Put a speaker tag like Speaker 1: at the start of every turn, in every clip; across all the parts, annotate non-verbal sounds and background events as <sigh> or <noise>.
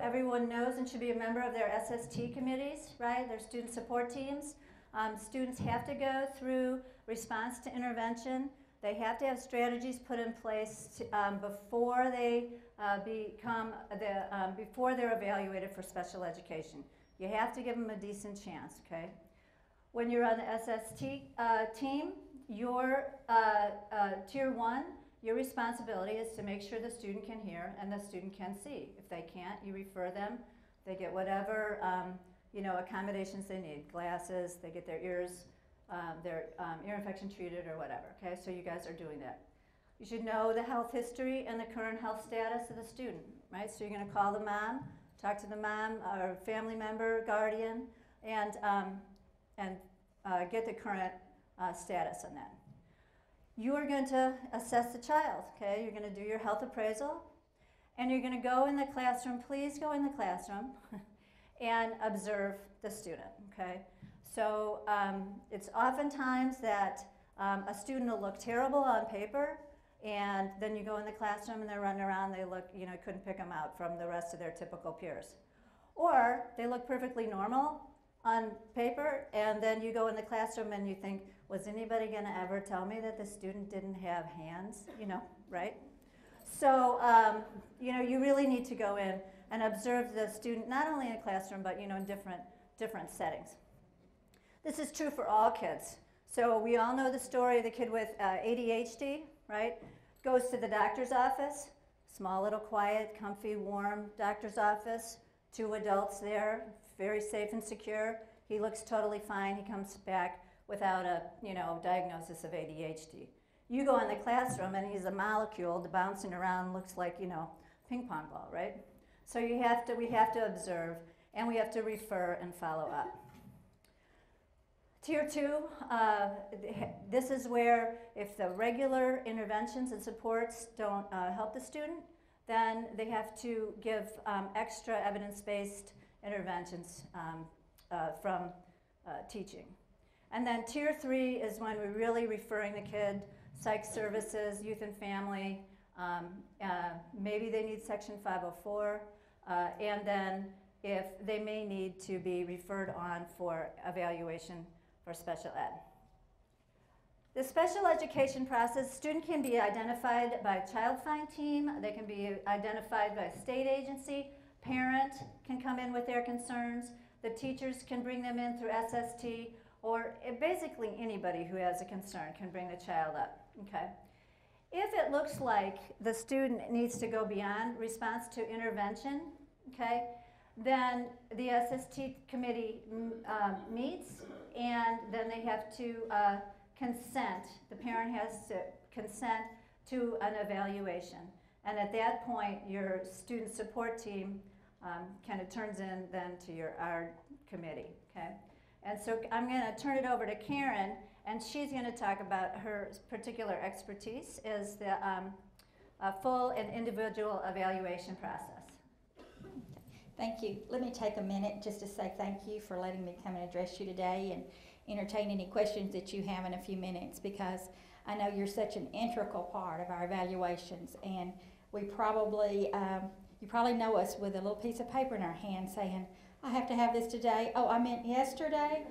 Speaker 1: everyone knows and should be a member of their SST committees, right? Their student support teams. Um, students have to go through response to intervention. They have to have strategies put in place to, um, before they uh, become the um, before they're evaluated for special education. You have to give them a decent chance, okay? When you're on the SST uh, team, your uh, uh, tier one, your responsibility is to make sure the student can hear and the student can see. If they can't, you refer them. They get whatever um, you know accommodations they need, glasses. They get their ears, um, their um, ear infection treated or whatever. Okay, so you guys are doing that. You should know the health history and the current health status of the student, right? So you're going to call the mom, talk to the mom or family member, guardian, and um, and uh, get the current uh, status on that. You are going to assess the child, okay? You're going to do your health appraisal, and you're going to go in the classroom. Please go in the classroom <laughs> and observe the student, okay? So um, it's oftentimes that um, a student will look terrible on paper, and then you go in the classroom and they're running around, they look, you know, couldn't pick them out from the rest of their typical peers. Or they look perfectly normal on paper, and then you go in the classroom and you think, was anybody going to ever tell me that the student didn't have hands? You know, right? So, um, you know, you really need to go in and observe the student, not only in a classroom, but, you know, in different, different settings. This is true for all kids. So we all know the story of the kid with uh, ADHD, right? Goes to the doctor's office, small little quiet, comfy, warm doctor's office, two adults there, very safe and secure. He looks totally fine. He comes back without a you know diagnosis of ADHD. You go in the classroom and he's a molecule the bouncing around, looks like you know ping pong ball, right? So you have to we have to observe and we have to refer and follow up. Tier two, uh, this is where if the regular interventions and supports don't uh, help the student, then they have to give um, extra evidence-based interventions um, uh, from uh, teaching. And then tier three is when we're really referring the kid, psych services, youth and family, um, uh, maybe they need section 504, uh, and then if they may need to be referred on for evaluation for special ed. The special education process, student can be identified by child find team, they can be identified by state agency, parent can come in with their concerns, the teachers can bring them in through SST, or basically anybody who has a concern can bring the child up, okay? If it looks like the student needs to go beyond response to intervention, okay, then the SST committee uh, meets and then they have to uh, consent. The parent has to consent to an evaluation. And at that point, your student support team um, kind of turns in then to your our committee, okay? And so I'm going to turn it over to Karen, and she's going to talk about her particular expertise is the um, full and individual evaluation process.
Speaker 2: Thank you. Let me take a minute just to say thank you for letting me come and address you today and entertain any questions that you have in a few minutes because I know you're such an integral part of our evaluations and we probably, um, you probably know us with a little piece of paper in our hand saying, I have to have this today. Oh, I meant yesterday.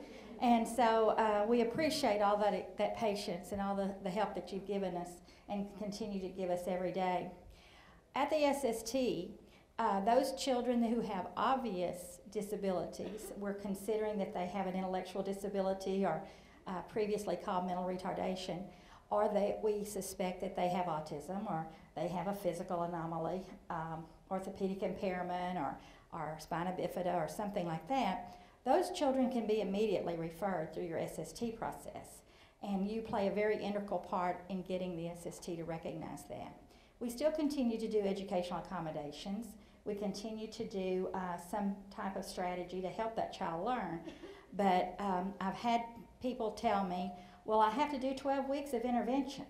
Speaker 2: And so uh, we appreciate all that, that patience and all the, the help that you've given us and continue to give us every day. At the SST, uh, those children who have obvious disabilities, we're considering that they have an intellectual disability or uh, previously called mental retardation, or that we suspect that they have autism or they have a physical anomaly, um, orthopedic impairment or or spina bifida or something like that, those children can be immediately referred through your SST process. And you play a very integral part in getting the SST to recognize that. We still continue to do educational accommodations. We continue to do uh, some type of strategy to help that child learn. But um, I've had people tell me, well, I have to do 12 weeks of intervention.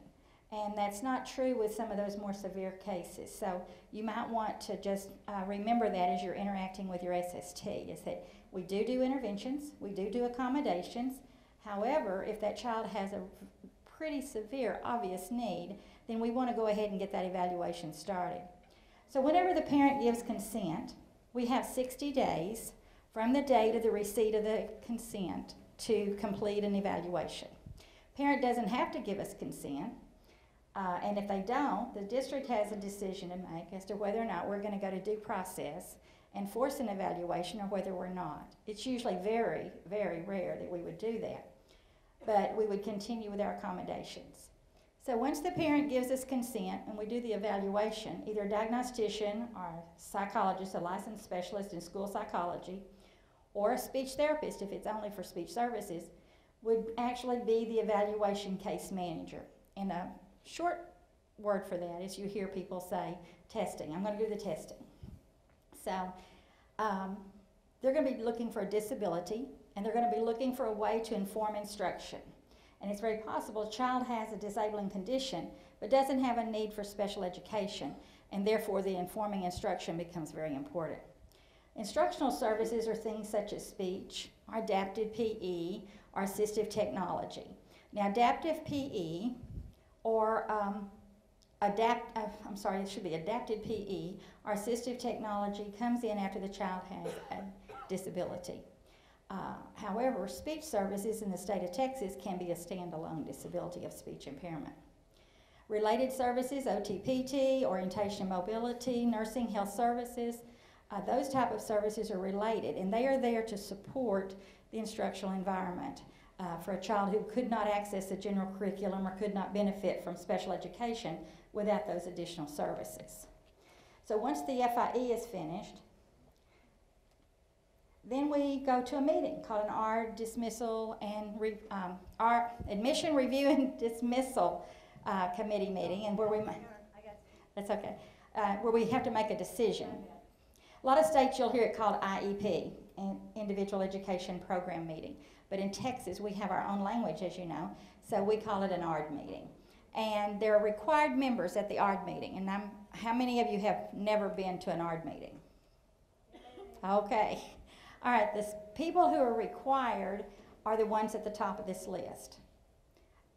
Speaker 2: And that's not true with some of those more severe cases. So you might want to just uh, remember that as you're interacting with your SST, is that we do do interventions, we do do accommodations. However, if that child has a pretty severe, obvious need, then we want to go ahead and get that evaluation started. So whenever the parent gives consent, we have 60 days from the date of the receipt of the consent to complete an evaluation. Parent doesn't have to give us consent, uh, and if they don't, the district has a decision to make as to whether or not we're going to go to due process and force an evaluation or whether we're not. It's usually very, very rare that we would do that, but we would continue with our accommodations. So once the parent gives us consent and we do the evaluation, either a diagnostician or a psychologist, a licensed specialist in school psychology, or a speech therapist, if it's only for speech services, would actually be the evaluation case manager. And a short word for that is you hear people say testing. I'm going to do the testing. So um, they're going to be looking for a disability and they're going to be looking for a way to inform instruction. And it's very possible a child has a disabling condition but doesn't have a need for special education, and therefore the informing instruction becomes very important. Instructional services are things such as speech, or adapted PE, or assistive technology. Now, adaptive PE or um, adapt, uh, I'm sorry, it should be adapted PE or assistive technology comes in after the child has a disability. Uh, however, speech services in the state of Texas can be a standalone disability of speech impairment. Related services, OTPT, orientation mobility, nursing health services, uh, those type of services are related and they are there to support the instructional environment uh, for a child who could not access the general curriculum or could not benefit from special education without those additional services. So once the FIE is finished, then we go to a meeting called an R dismissal and re, um, R admission <laughs> review and dismissal uh, committee meeting, and where we that's okay, uh, where we have to make a decision. A lot of states you'll hear it called IEP, an Individual Education Program Meeting, but in Texas we have our own language, as you know, so we call it an ARD meeting. And there are required members at the ARD meeting, and I'm, how many of you have never been to an ARD meeting? Okay. All right, the people who are required are the ones at the top of this list.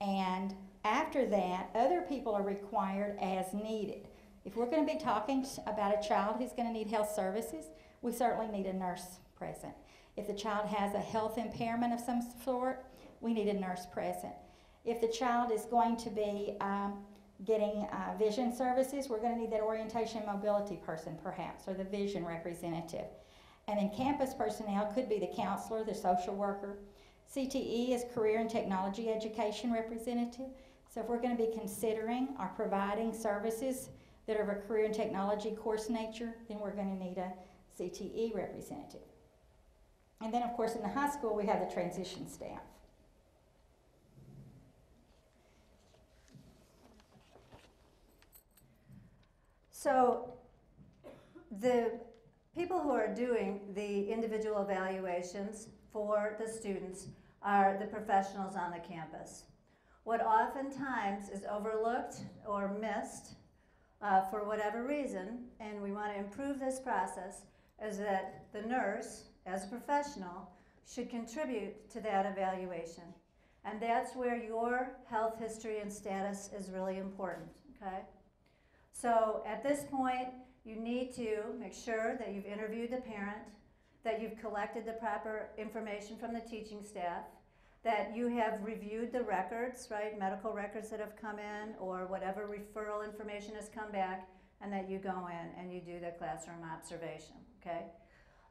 Speaker 2: And after that, other people are required as needed. If we're going to be talking about a child who's going to need health services, we certainly need a nurse present. If the child has a health impairment of some sort, we need a nurse present. If the child is going to be um, getting uh, vision services, we're going to need that orientation mobility person perhaps, or the vision representative. And then campus personnel could be the counselor, the social worker. CTE is career and technology education representative. So if we're going to be considering or providing services that are of a career and technology course nature, then we're going to need a CTE representative. And then, of course, in the high school, we have the transition staff.
Speaker 1: So the people who are doing the individual evaluations for the students are the professionals on the campus. What oftentimes is overlooked or missed uh, for whatever reason, and we want to improve this process, is that the nurse, as a professional, should contribute to that evaluation. And that's where your health history and status is really important, okay? So at this point, you need to make sure that you've interviewed the parent, that you've collected the proper information from the teaching staff, that you have reviewed the records, right, medical records that have come in or whatever referral information has come back, and that you go in and you do the classroom observation, okay?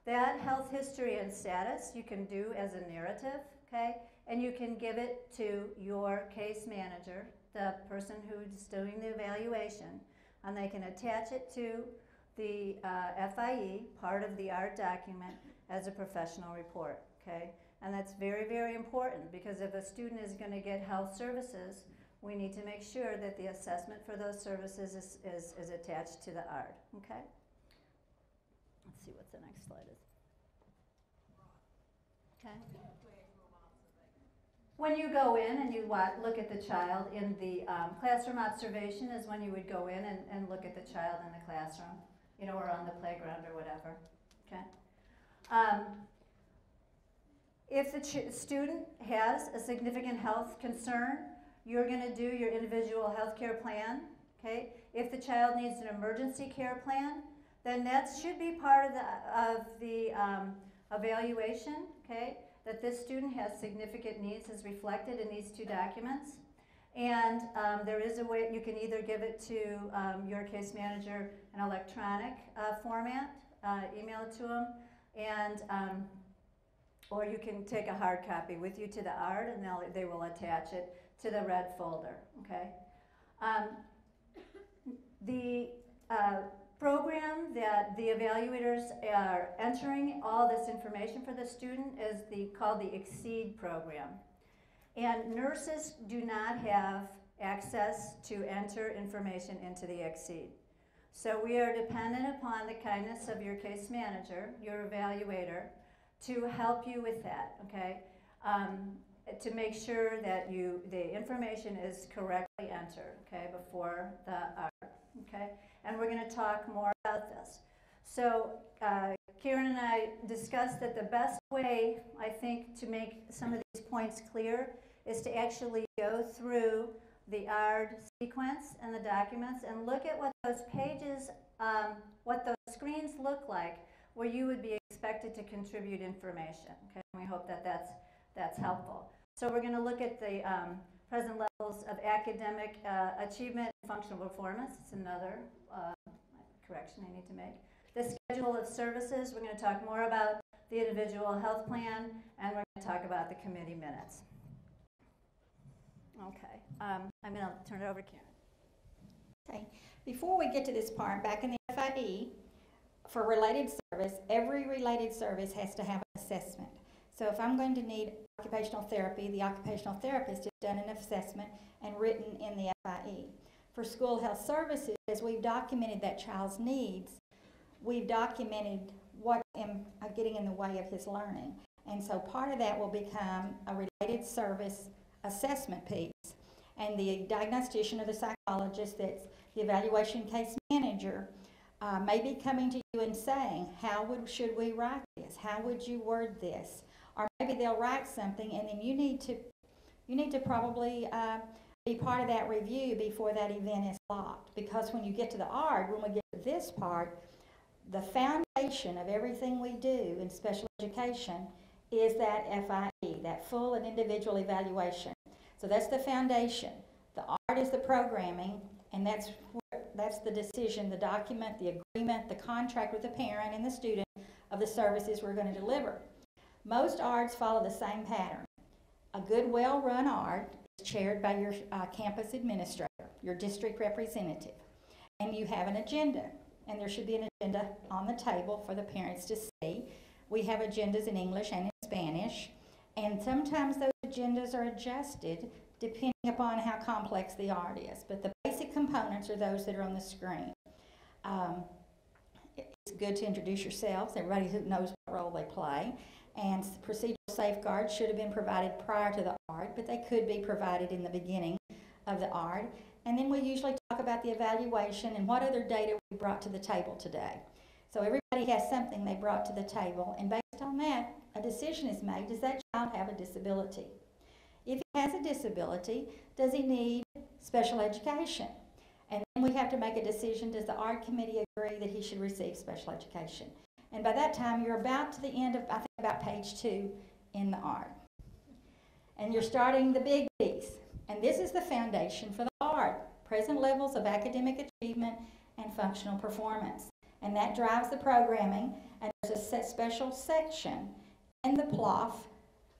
Speaker 1: That health history and status you can do as a narrative, okay? And you can give it to your case manager, the person who's doing the evaluation, and they can attach it to the uh, FIE, part of the ARD document, as a professional report, okay? And that's very, very important because if a student is going to get health services, we need to make sure that the assessment for those services is, is, is attached to the ARD, okay? Let's see what the next slide is. Okay. When you go in and you look at the child in the um, classroom observation is when you would go in and, and look at the child in the classroom, you know, or on the playground or whatever. Okay. Um, if the ch- student has a significant health concern, you're going to do your individual health care plan. Okay. If the child needs an emergency care plan, then that should be part of the, of the um, evaluation, okay? That this student has significant needs is reflected in these two documents. And um, there is a way, you can either give it to um, your case manager in electronic uh, format, uh, email it to them, and, um, or you can take a hard copy with you to the ARD and they'll, they will attach it to the red folder, okay? Um, the uh, program that the evaluators are entering all this information for the student is the, called the Exceed program. And nurses do not have access to enter information into the Exceed. So we are dependent upon the kindness of your case manager, your evaluator, to help you with that, okay? Um, to make sure that you, the information is correctly entered, okay, before the okay? And we're gonna talk more about this. So uh, Karen and I discussed that the best way, I think, to make some of these points clear is to actually go through the ARD sequence and the documents and look at what those pages, um, what those screens look like where you would be expected to contribute information. Okay, and we hope that that's, that's helpful. So we're going to look at the um, present levels of academic uh, achievement and functional performance. It's another uh, correction I need to make. The schedule of services, we're going to talk more about the individual health plan, and we're going to talk about the committee minutes. Okay, um, I'm going to turn it over to Karen.
Speaker 2: Okay, before we get to this part, back in the FIE, for related service, every related service has to have an assessment. So if I'm going to need occupational therapy, the occupational therapist has done an assessment and written in the FIE. For school health services, as we've documented that child's needs, we've documented what am uh, getting in the way of his learning. And so part of that will become a related service assessment piece. And the diagnostician or the psychologist that's the evaluation case manager uh, may be coming to you and saying, how would, should we write this? How would you word this? Or maybe they'll write something and then you need to, you need to probably uh, be part of that review before that event is locked. Because when you get to the ARD, when we get to this part, the foundation of everything we do in special education is that FIE, that full and individual evaluation. So that's the foundation. The ARD is the programming, and that's that's the decision, the document, the agreement, the contract with the parent and the student of the services we're going to deliver. Most ARDs follow the same pattern. A good, well-run ARD is chaired by your uh, campus administrator, your district representative, and you have an agenda, and there should be an agenda on the table for the parents to see. We have agendas in English and in Spanish, and sometimes those agendas are adjusted depending upon how complex the ARD is. But the basic components are those that are on the screen. Um, it's good to introduce yourselves, everybody who knows what role they play. And procedural safeguards should have been provided prior to the ARD, but they could be provided in the beginning of the ARD. And then we usually talk about the evaluation and what other data we brought to the table today. So everybody has something they brought to the table, and based on that, a decision is made. Does that child have a disability? If he has a disability, does he need special education? And then we have to make a decision, does the ARD committee agree that he should receive special education? And by that time, you're about to the end of, I think, about page two in the ARD. And you're starting the big piece. And this is the foundation for the ARD, present levels of academic achievement and functional performance. And that drives the programming. And there's a set special section in the PLOF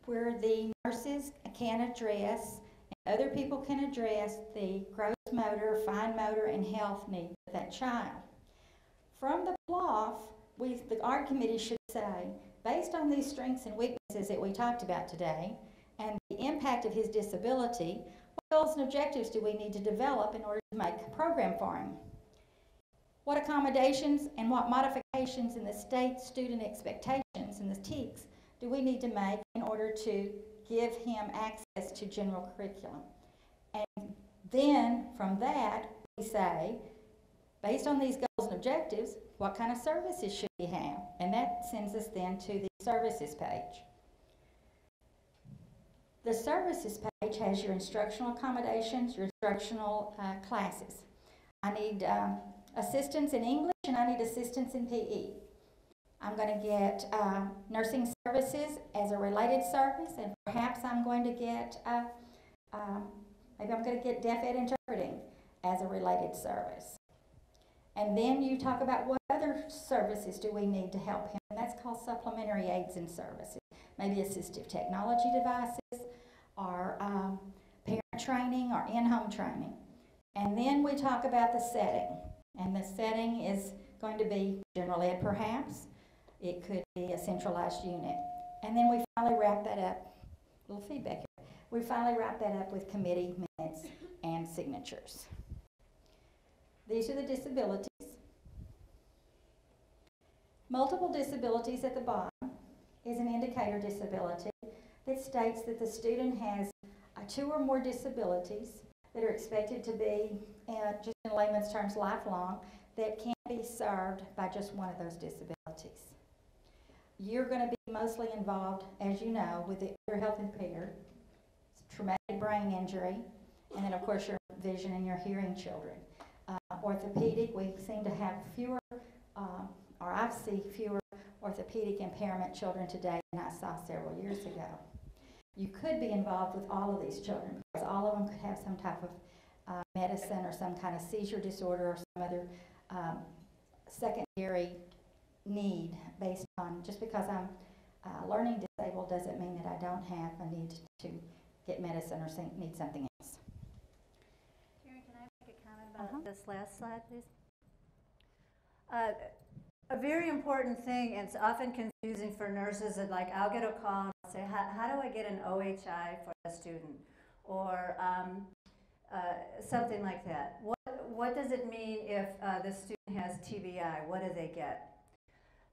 Speaker 2: where the nurses can address and other people can address the gross motor, fine motor, and health needs of that child. From the PLOF, we, the ARD committee should say, based on these strengths and weaknesses that we talked about today, and the impact of his disability, what goals and objectives do we need to develop in order to make a program for him? What accommodations and what modifications in the state student expectations and the TEKS do we need to make in order to give him access to general curriculum? And then from that, we say, based on these objectives, what kind of services should he have? And that sends us then to the services page. The services page has your instructional accommodations, your instructional uh, classes. I need um, assistance in English and I need assistance in PE. I'm going to get uh, nursing services as a related service, and perhaps I'm going to get, uh, um, maybe I'm going to get deaf ed interpreting as a related service. And then you talk about what other services do we need to help him, and that's called supplementary aids and services. Maybe assistive technology devices, or um, parent training, or in-home training. And then we talk about the setting, and the setting is going to be general ed perhaps, it could be a centralized unit. And then we finally wrap that up, a little feedback here. We finally wrap that up with committee minutes and signatures. These are the disabilities. Multiple disabilities at the bottom is an indicator disability that states that the student has uh, two or more disabilities that are expected to be, uh, just in layman's terms, lifelong, that can be served by just one of those disabilities. You're going to be mostly involved, as you know, with the other health impaired, traumatic brain injury, and then, of course, your vision and your hearing children. Orthopedic, we seem to have fewer, uh, or I see fewer orthopedic impairment children today than I saw several years ago. You could be involved with all of these children because all of them could have some type of uh, medicine or some kind of seizure disorder or some other um, secondary need based on, just because I'm uh, learning disabled doesn't mean that I don't have a need to get medicine or need something else.
Speaker 1: Karen, can I make a comment about
Speaker 2: Uh-huh.
Speaker 1: this last slide, please? Uh, A very important thing, and it's often confusing for nurses, that like, I'll get a call and I'll say, how, how do I get an OHI for a student? Or um, uh, something like that. What, what does it mean if uh, the student has TBI? What do they get?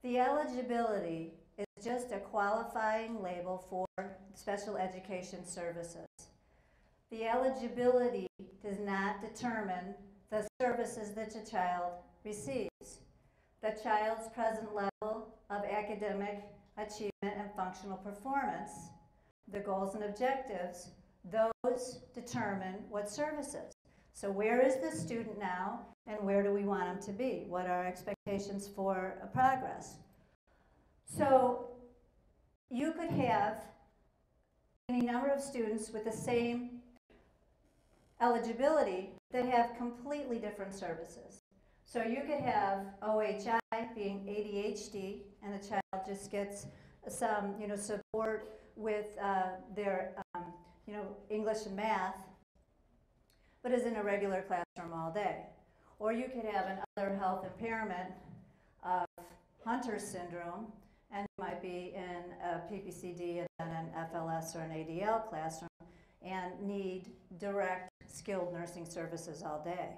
Speaker 1: The eligibility is just a qualifying label for special education services. The eligibility does not determine the services that a child receives. The child's present level of academic achievement and functional performance, the goals and objectives, those determine what services. So where is the student now and where do we want them to be? What are expectations for progress? So you could have any number of students with the same eligibility that have completely different services. So you could have OHI being ADHD and the child just gets some, you know, support with uh, their, um, you know, English and math, but is in a regular classroom all day. Or you could have another health impairment of Hunter's syndrome, and might be in a PPCD and an FLS or an ADL classroom and need direct skilled nursing services all day.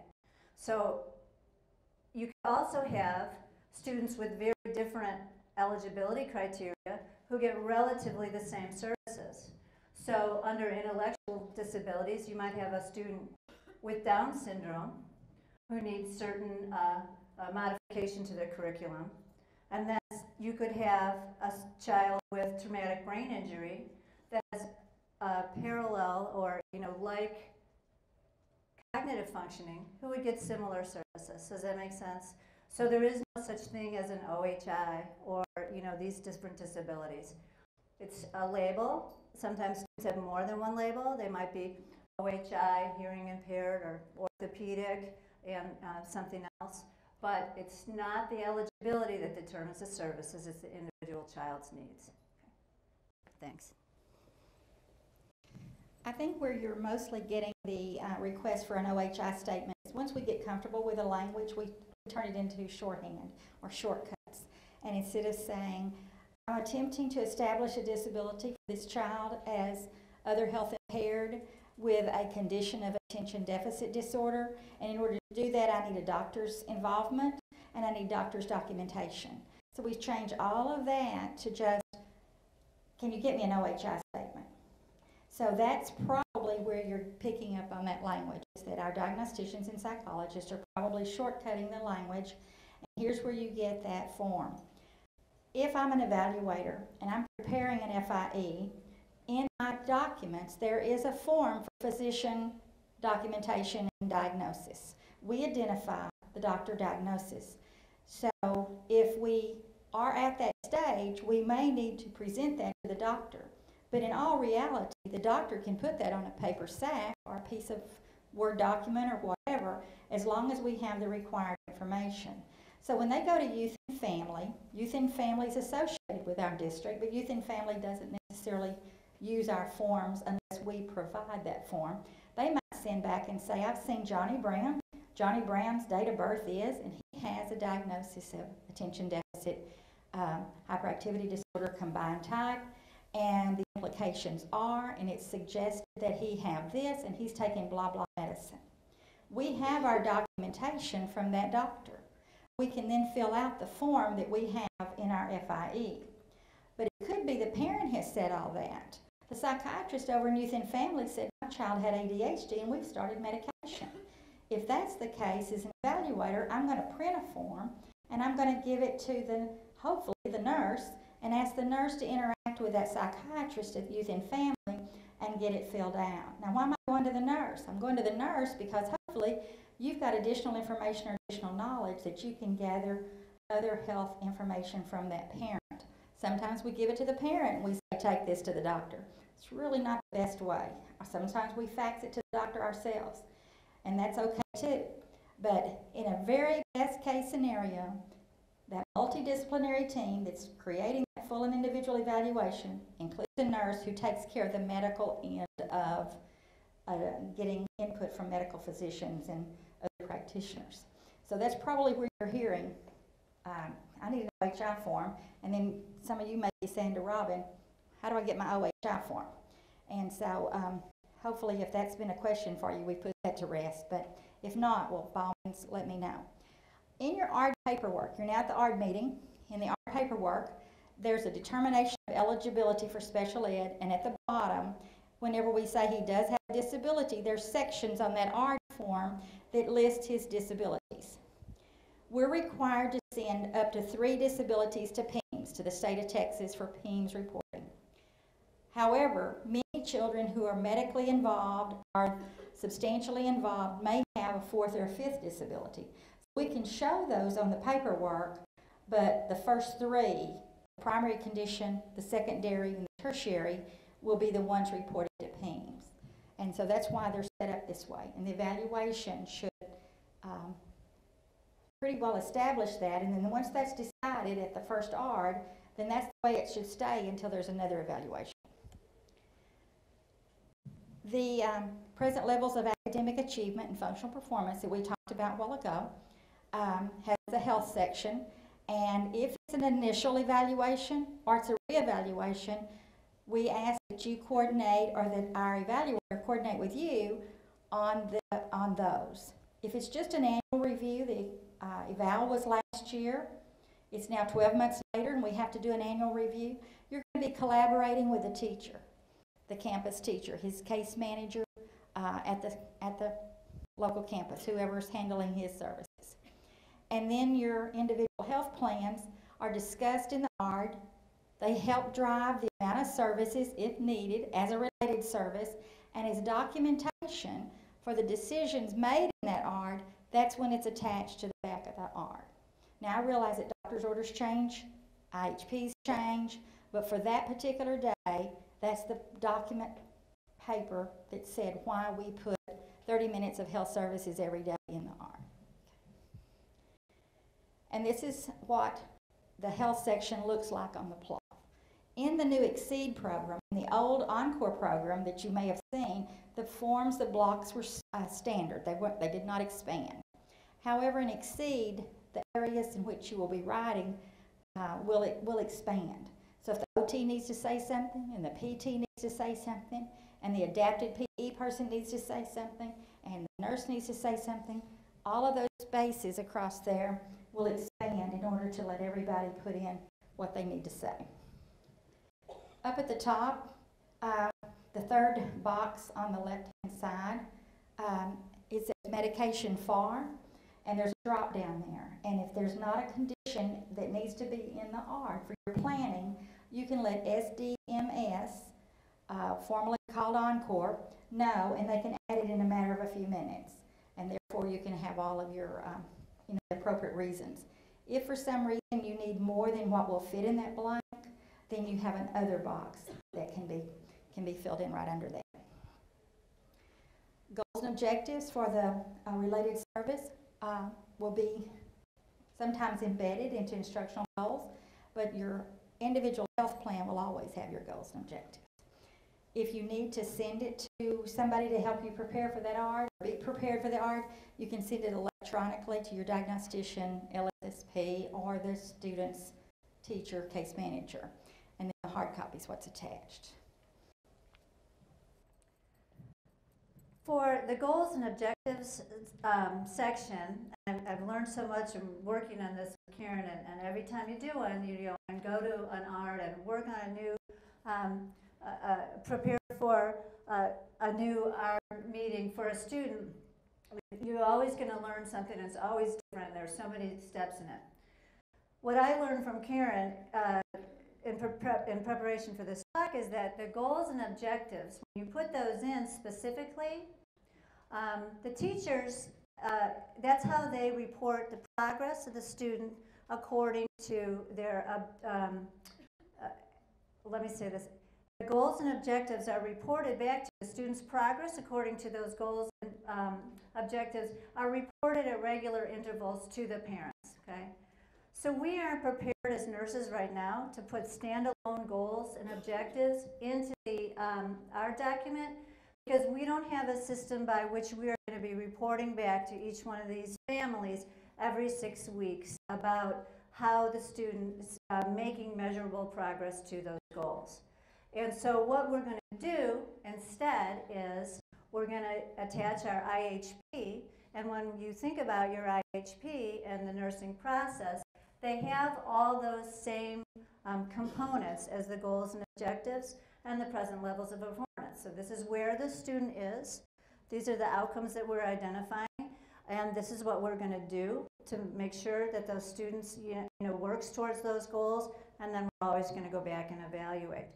Speaker 1: So you can also have students with very different eligibility criteria who get relatively the same services. So under intellectual disabilities, you might have a student with Down syndrome who needs certain uh, uh, modification to their curriculum. And then you could have a child with traumatic brain injury that has a parallel or, you know, like cognitive functioning who would get similar services. Does that make sense? So there is no such thing as an OHI or, you know, these different disabilities. It's a label. Sometimes students have more than one label. They might be OHI, hearing impaired, or orthopedic, and uh, something else. But it's not the eligibility that determines the services, it's the individual child's needs. Thanks.
Speaker 2: I think where you're mostly getting the uh, request for an OHI statement is once we get comfortable with the language, we turn it into shorthand or shortcuts. And instead of saying, I'm attempting to establish a disability for this child as other health impaired with a condition of attention deficit disorder. And in order to do that, I need a doctor's involvement and I need doctor's documentation. So we change all of that to just, can you get me an OHI? So that's probably where you're picking up on that language, is that our diagnosticians and psychologists are probably shortcutting the language. And here's where you get that form. If I'm an evaluator and I'm preparing an FIE, in my documents there is a form for physician documentation and diagnosis. We identify the doctor diagnosis. So if we are at that stage, we may need to present that to the doctor. But in all reality, the doctor can put that on a paper sack or a piece of Word document or whatever, as long as we have the required information. So when they go to Youth and Family, Youth and Family is associated with our district, but Youth and Family doesn't necessarily use our forms unless we provide that form. They might send back and say, I've seen Johnny Brown. Johnny Brown's date of birth is, and he has a diagnosis of attention deficit um, hyperactivity disorder combined type and the implications are, and it's suggested that he have this, and he's taking blah, blah medicine. We have our documentation from that doctor. We can then fill out the form that we have in our FIE. But it could be the parent has said all that. The psychiatrist over in Youth and Family said, my child had ADHD and we've started medication. If that's the case, as an evaluator, I'm going to print a form and I'm going to give it to the, hopefully, the nurse and ask the nurse to interact with that psychiatrist at Youth and Family and get it filled out. Now, why am I going to the nurse? I'm going to the nurse because hopefully you've got additional information or additional knowledge that you can gather other health information from that parent. Sometimes we give it to the parent and we say, take this to the doctor. It's really not the best way. Sometimes we fax it to the doctor ourselves, and that's okay too. But in a very best case scenario, that multidisciplinary team that's creating full and individual evaluation includes a nurse who takes care of the medical end of uh, getting input from medical physicians and other practitioners. So that's probably where you're hearing, um, I need an OHI form, and then some of you may be saying to Robin, how do I get my OHI form? And so um, hopefully if that's been a question for you, we put that to rest. But if not, well, by all means, let me know. In your ARD paperwork, you're now at the ARD meeting. In the ARD paperwork, there's a determination of eligibility for special ed, and at the bottom, whenever we say he does have a disability, there's sections on that ARD form that list his disabilities. We're required to send up to three disabilities to PEIMS, to the state of Texas for PEIMS reporting. However, many children who are medically involved or substantially involved may have a fourth or fifth disability. We can show those on the paperwork, but the first three, primary condition, the secondary, and the tertiary, will be the ones reported to PEIMS. And so that's why they're set up this way. And the evaluation should um, pretty well establish that. And then once that's decided at the first ARD, then that's the way it should stay until there's another evaluation. The um, present levels of academic achievement and functional performance that we talked about a while ago um, has a health section. And if it's an initial evaluation or it's a reevaluation, we ask that you coordinate or that our evaluator coordinate with you on, the, on those. If it's just an annual review, the uh, eval was last year, it's now 12 months later and we have to do an annual review, you're going to be collaborating with the teacher, the campus teacher, his case manager uh, at, the, at the local campus, whoever's handling his service. And then your individual health plans are discussed in the ARD. They help drive the amount of services, if needed, as a related service, and as documentation for the decisions made in that ARD, that's when it's attached to the back of the ARD. Now, I realize that doctor's orders change, IHPs change, but for that particular day, that's the document paper that said why we put 30 minutes of health services every day in. And this is what the health section looks like on the plot. In the new Exceed program, in the old Encore program that you may have seen, the forms, the blocks were uh, standard. They, were, they did not expand. However, in Exceed, the areas in which you will be writing uh, will, it, will expand. So if the OT needs to say something, and the PT needs to say something, and the adapted PE person needs to say something, and the nurse needs to say something, all of those spaces across there will expand in order to let everybody put in what they need to say. Up at the top, uh, the third box on the left-hand side, um, it says medication for, and there's a drop down there. And if there's not a condition that needs to be in the R for your planning, you can let SDMS, uh, formerly called Encore, know, and they can add it in a matter of a few minutes. And therefore, you can have all of your um, you know, appropriate reasons. If for some reason you need more than what will fit in that blank, then you have an other box that can be, can be filled in right under that. Goals and objectives for the uh, related service uh, will be sometimes embedded into instructional goals, but your individual health plan will always have your goals and objectives. If you need to send it to somebody to help you prepare for that ARD, be prepared for the ARD, you can send it electronically to your diagnostician, LSSP, or the student's teacher, case manager. And then the hard copy is what's attached.
Speaker 1: For the goals and objectives um, section, I've, I've learned so much from working on this with Karen, and, and every time you do one, you know, and go to an ARD and work on a new, um, uh, uh, prepare for uh, a new ARD meeting for a student, you're always going to learn something. It's always different. There's so many steps in it. What I learned from Karen uh, in, in preparation for this talk is that the goals and objectives, when you put those in specifically, um, the teachers, uh, that's how they report the progress of the student according to their, uh, um, uh, let me say this, the goals and objectives are reported back to the student's progress according to those goals and um, objectives are reported at regular intervals to the parents, okay? So we aren't prepared as nurses right now to put standalone goals and objectives into the, um, ARD document because we don't have a system by which we are going to be reporting back to each one of these families every six weeks about how the student is uh, making measurable progress to those goals. And so what we're going to do instead is we're going to attach our IHP. And when you think about your IHP and the nursing process, they have all those same um, components as the goals and objectives and the present levels of performance. So this is where the student is. These are the outcomes that we're identifying. And this is what we're going to do to make sure that those students you know, works towards those goals. And then we're always going to go back and evaluate.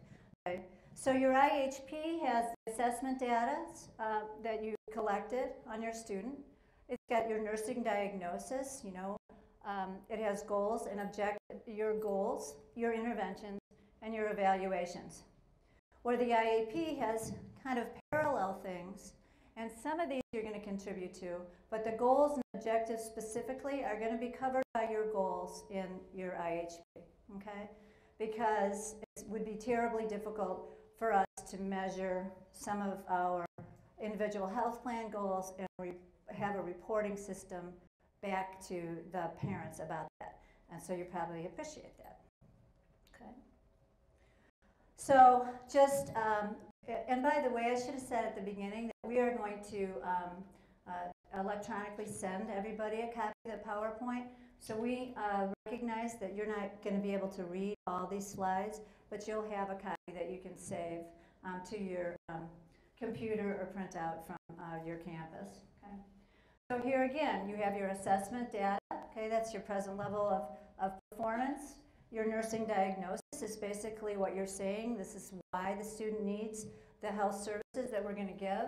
Speaker 1: Okay. So your IHP has assessment data uh, that you collected on your student. It's got your nursing diagnosis, you know. Um, it has goals and object your goals, your interventions, and your evaluations. Where the IAP has kind of parallel things, and some of these you're going to contribute to, but the goals and objectives specifically are going to be covered by your goals in your IHP, okay? Because it would be terribly difficult for us to measure some of our individual health plan goals and have a reporting system back to the parents about that. And so you probably appreciate that. Okay. So just, um, and by the way, I should have said at the beginning that we are going to um, uh, electronically send everybody a copy of the PowerPoint. So we uh, recognize that you're not going to be able to read all these slides, but you'll have a copy that you can save um, to your um, computer or print out from uh, your campus. Okay. So here again, you have your assessment data. Okay, that's your present level of, of performance. Your nursing diagnosis is basically what you're saying. This is why the student needs the health services that we're going to give.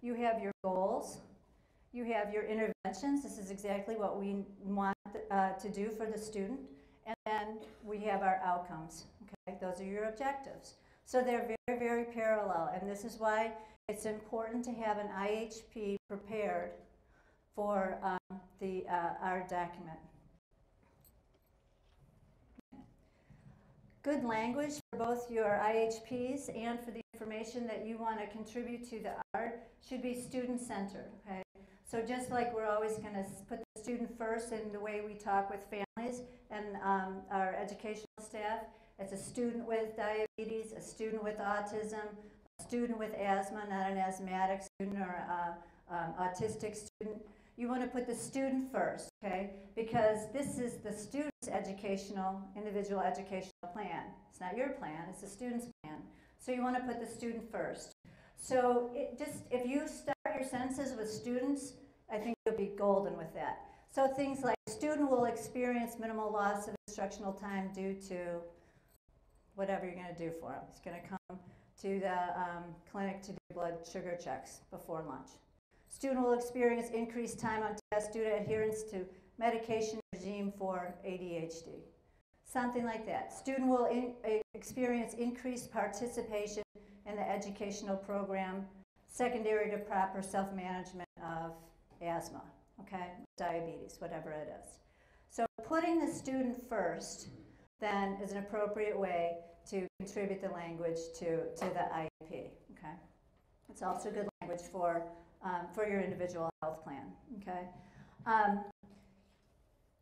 Speaker 1: You have your goals. You have your interventions. This is exactly what we want uh, to do for the student. And then we have ARD outcomes. Okay, those are your objectives. So they're very, very parallel. And this is why it's important to have an IHP prepared for um, the, uh, our document. Good language for both your IHPs and for the information that you want to contribute to the ARD should be student-centered. Okay? So just like we're always going to put the student first in the way we talk with families and um, our educational staff, it's a student with diabetes, a student with autism, a student with asthma, not an asthmatic student or uh, um, autistic student. You want to put the student first, okay? Because this is the student's educational, individual educational plan. It's not your plan, it's the student's plan. So you want to put the student first. So it just if you start your with students, I think you'll be golden with that. So things like student will experience minimal loss of instructional time due to whatever you're going to do for them. He's going to come to the um, clinic to do blood sugar checks before lunch. Student will experience increased time on test due to adherence to medication regime for ADHD. Something like that. Student will in, experience increased participation in the educational program secondary to proper self-management of asthma, okay, diabetes, whatever it is. So putting the student first then is an appropriate way to contribute the language to, to the IEP, okay? It's also good language for, um, for your individual health plan, okay? Um,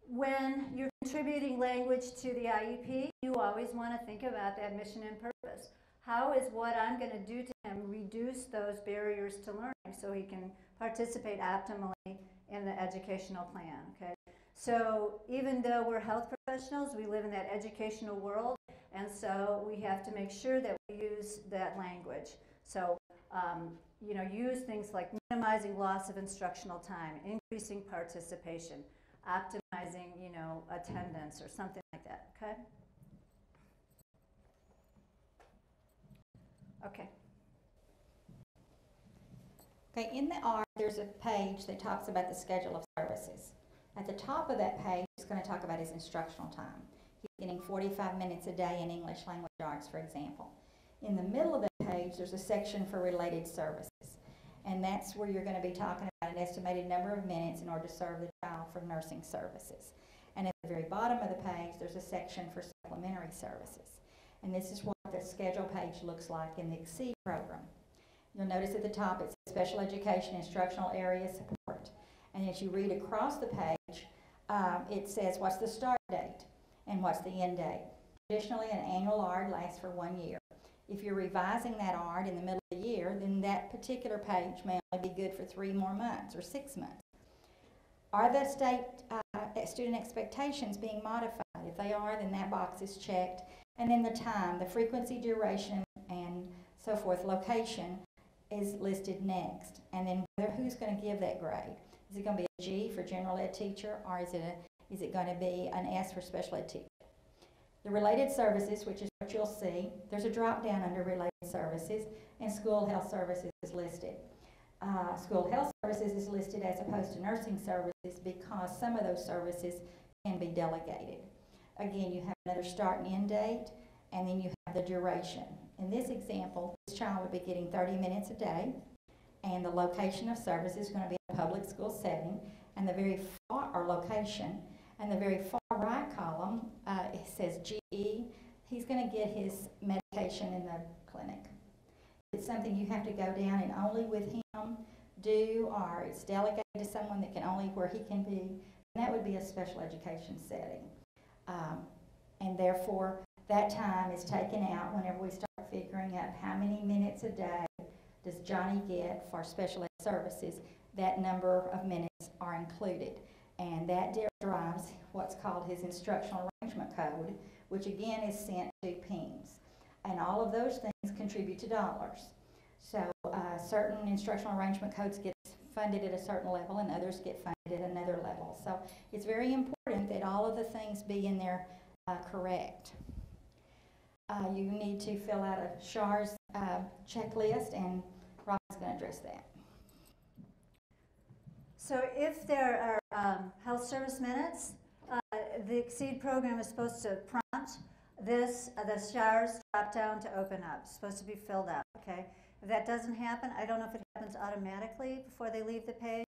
Speaker 1: when you're contributing language to the IEP, you always want to think about that mission and purpose. How is what I'm going to do to him reduce those barriers to learning so he can participate optimally in the educational plan, okay? So even though we're health professionals, we live in that educational world, and so we have to make sure that we use that language. So, um, you know, use things like minimizing loss of instructional time, increasing participation, optimizing, you know, attendance or something like that, okay? Okay.
Speaker 2: Okay, in the ARD, there's a page that talks about the schedule of services. At the top of that page, it's going to talk about his instructional time. He's getting 45 minutes a day in English language arts, for example. In the middle of the page, there's a section for related services. And that's where you're going to be talking about an estimated number of minutes in order to serve the child for nursing services. And at the very bottom of the page, there's a section for supplementary services. And this is what the schedule page looks like in the EXCEED program. You'll notice at the top it says Special Education Instructional Area Support. And as you read across the page, um, it says what's the start date and what's the end date. Traditionally, an annual ARD lasts for one year. If you're revising that ARD in the middle of the year, then that particular page may only be good for three more months or six months. Are the state uh, student expectations being modified? If they are, then that box is checked. And then the time, the frequency, duration, and so forth, location is listed next. And then who's going to give that grade. Is it going to be a G for general ed teacher or is it, a, is it going to be an S for special ed teacher? The related services, which is what you'll see, there's a drop down under related services and school health services is listed. Uh, school health services is listed as opposed to nursing services because some of those services can be delegated. Again, you have another start and end date, and then you have the duration. In this example, this child would be getting 30 minutes a day, and the location of service is going to be a public school setting, and the very far, or location, and the very far right column, uh, it says GE. He's going to get his medication in the clinic. It's something you have to go down and only with him do, or it's delegated to someone that can only where he can be, and that would be a special education setting. Um, and therefore, that time is taken out whenever we start figuring out how many minutes a day does Johnny get for special ed services. That number of minutes are included. And that drives what's called his instructional arrangement code, which again is sent to PEIMS. And all of those things contribute to dollars. So uh, certain instructional arrangement codes get funded at a certain level and others get funded at another level. So it's very important that all of the things be in there uh, correct. Uh, you need to fill out a SHARS uh, checklist and Robin's going to address that.
Speaker 1: So if there are um, health service minutes, uh, the EXCEED program is supposed to prompt this, uh, the SHARS drop down to open up. It's supposed to be filled out, okay? If that doesn't happen, I don't know if it happens automatically before they leave the page.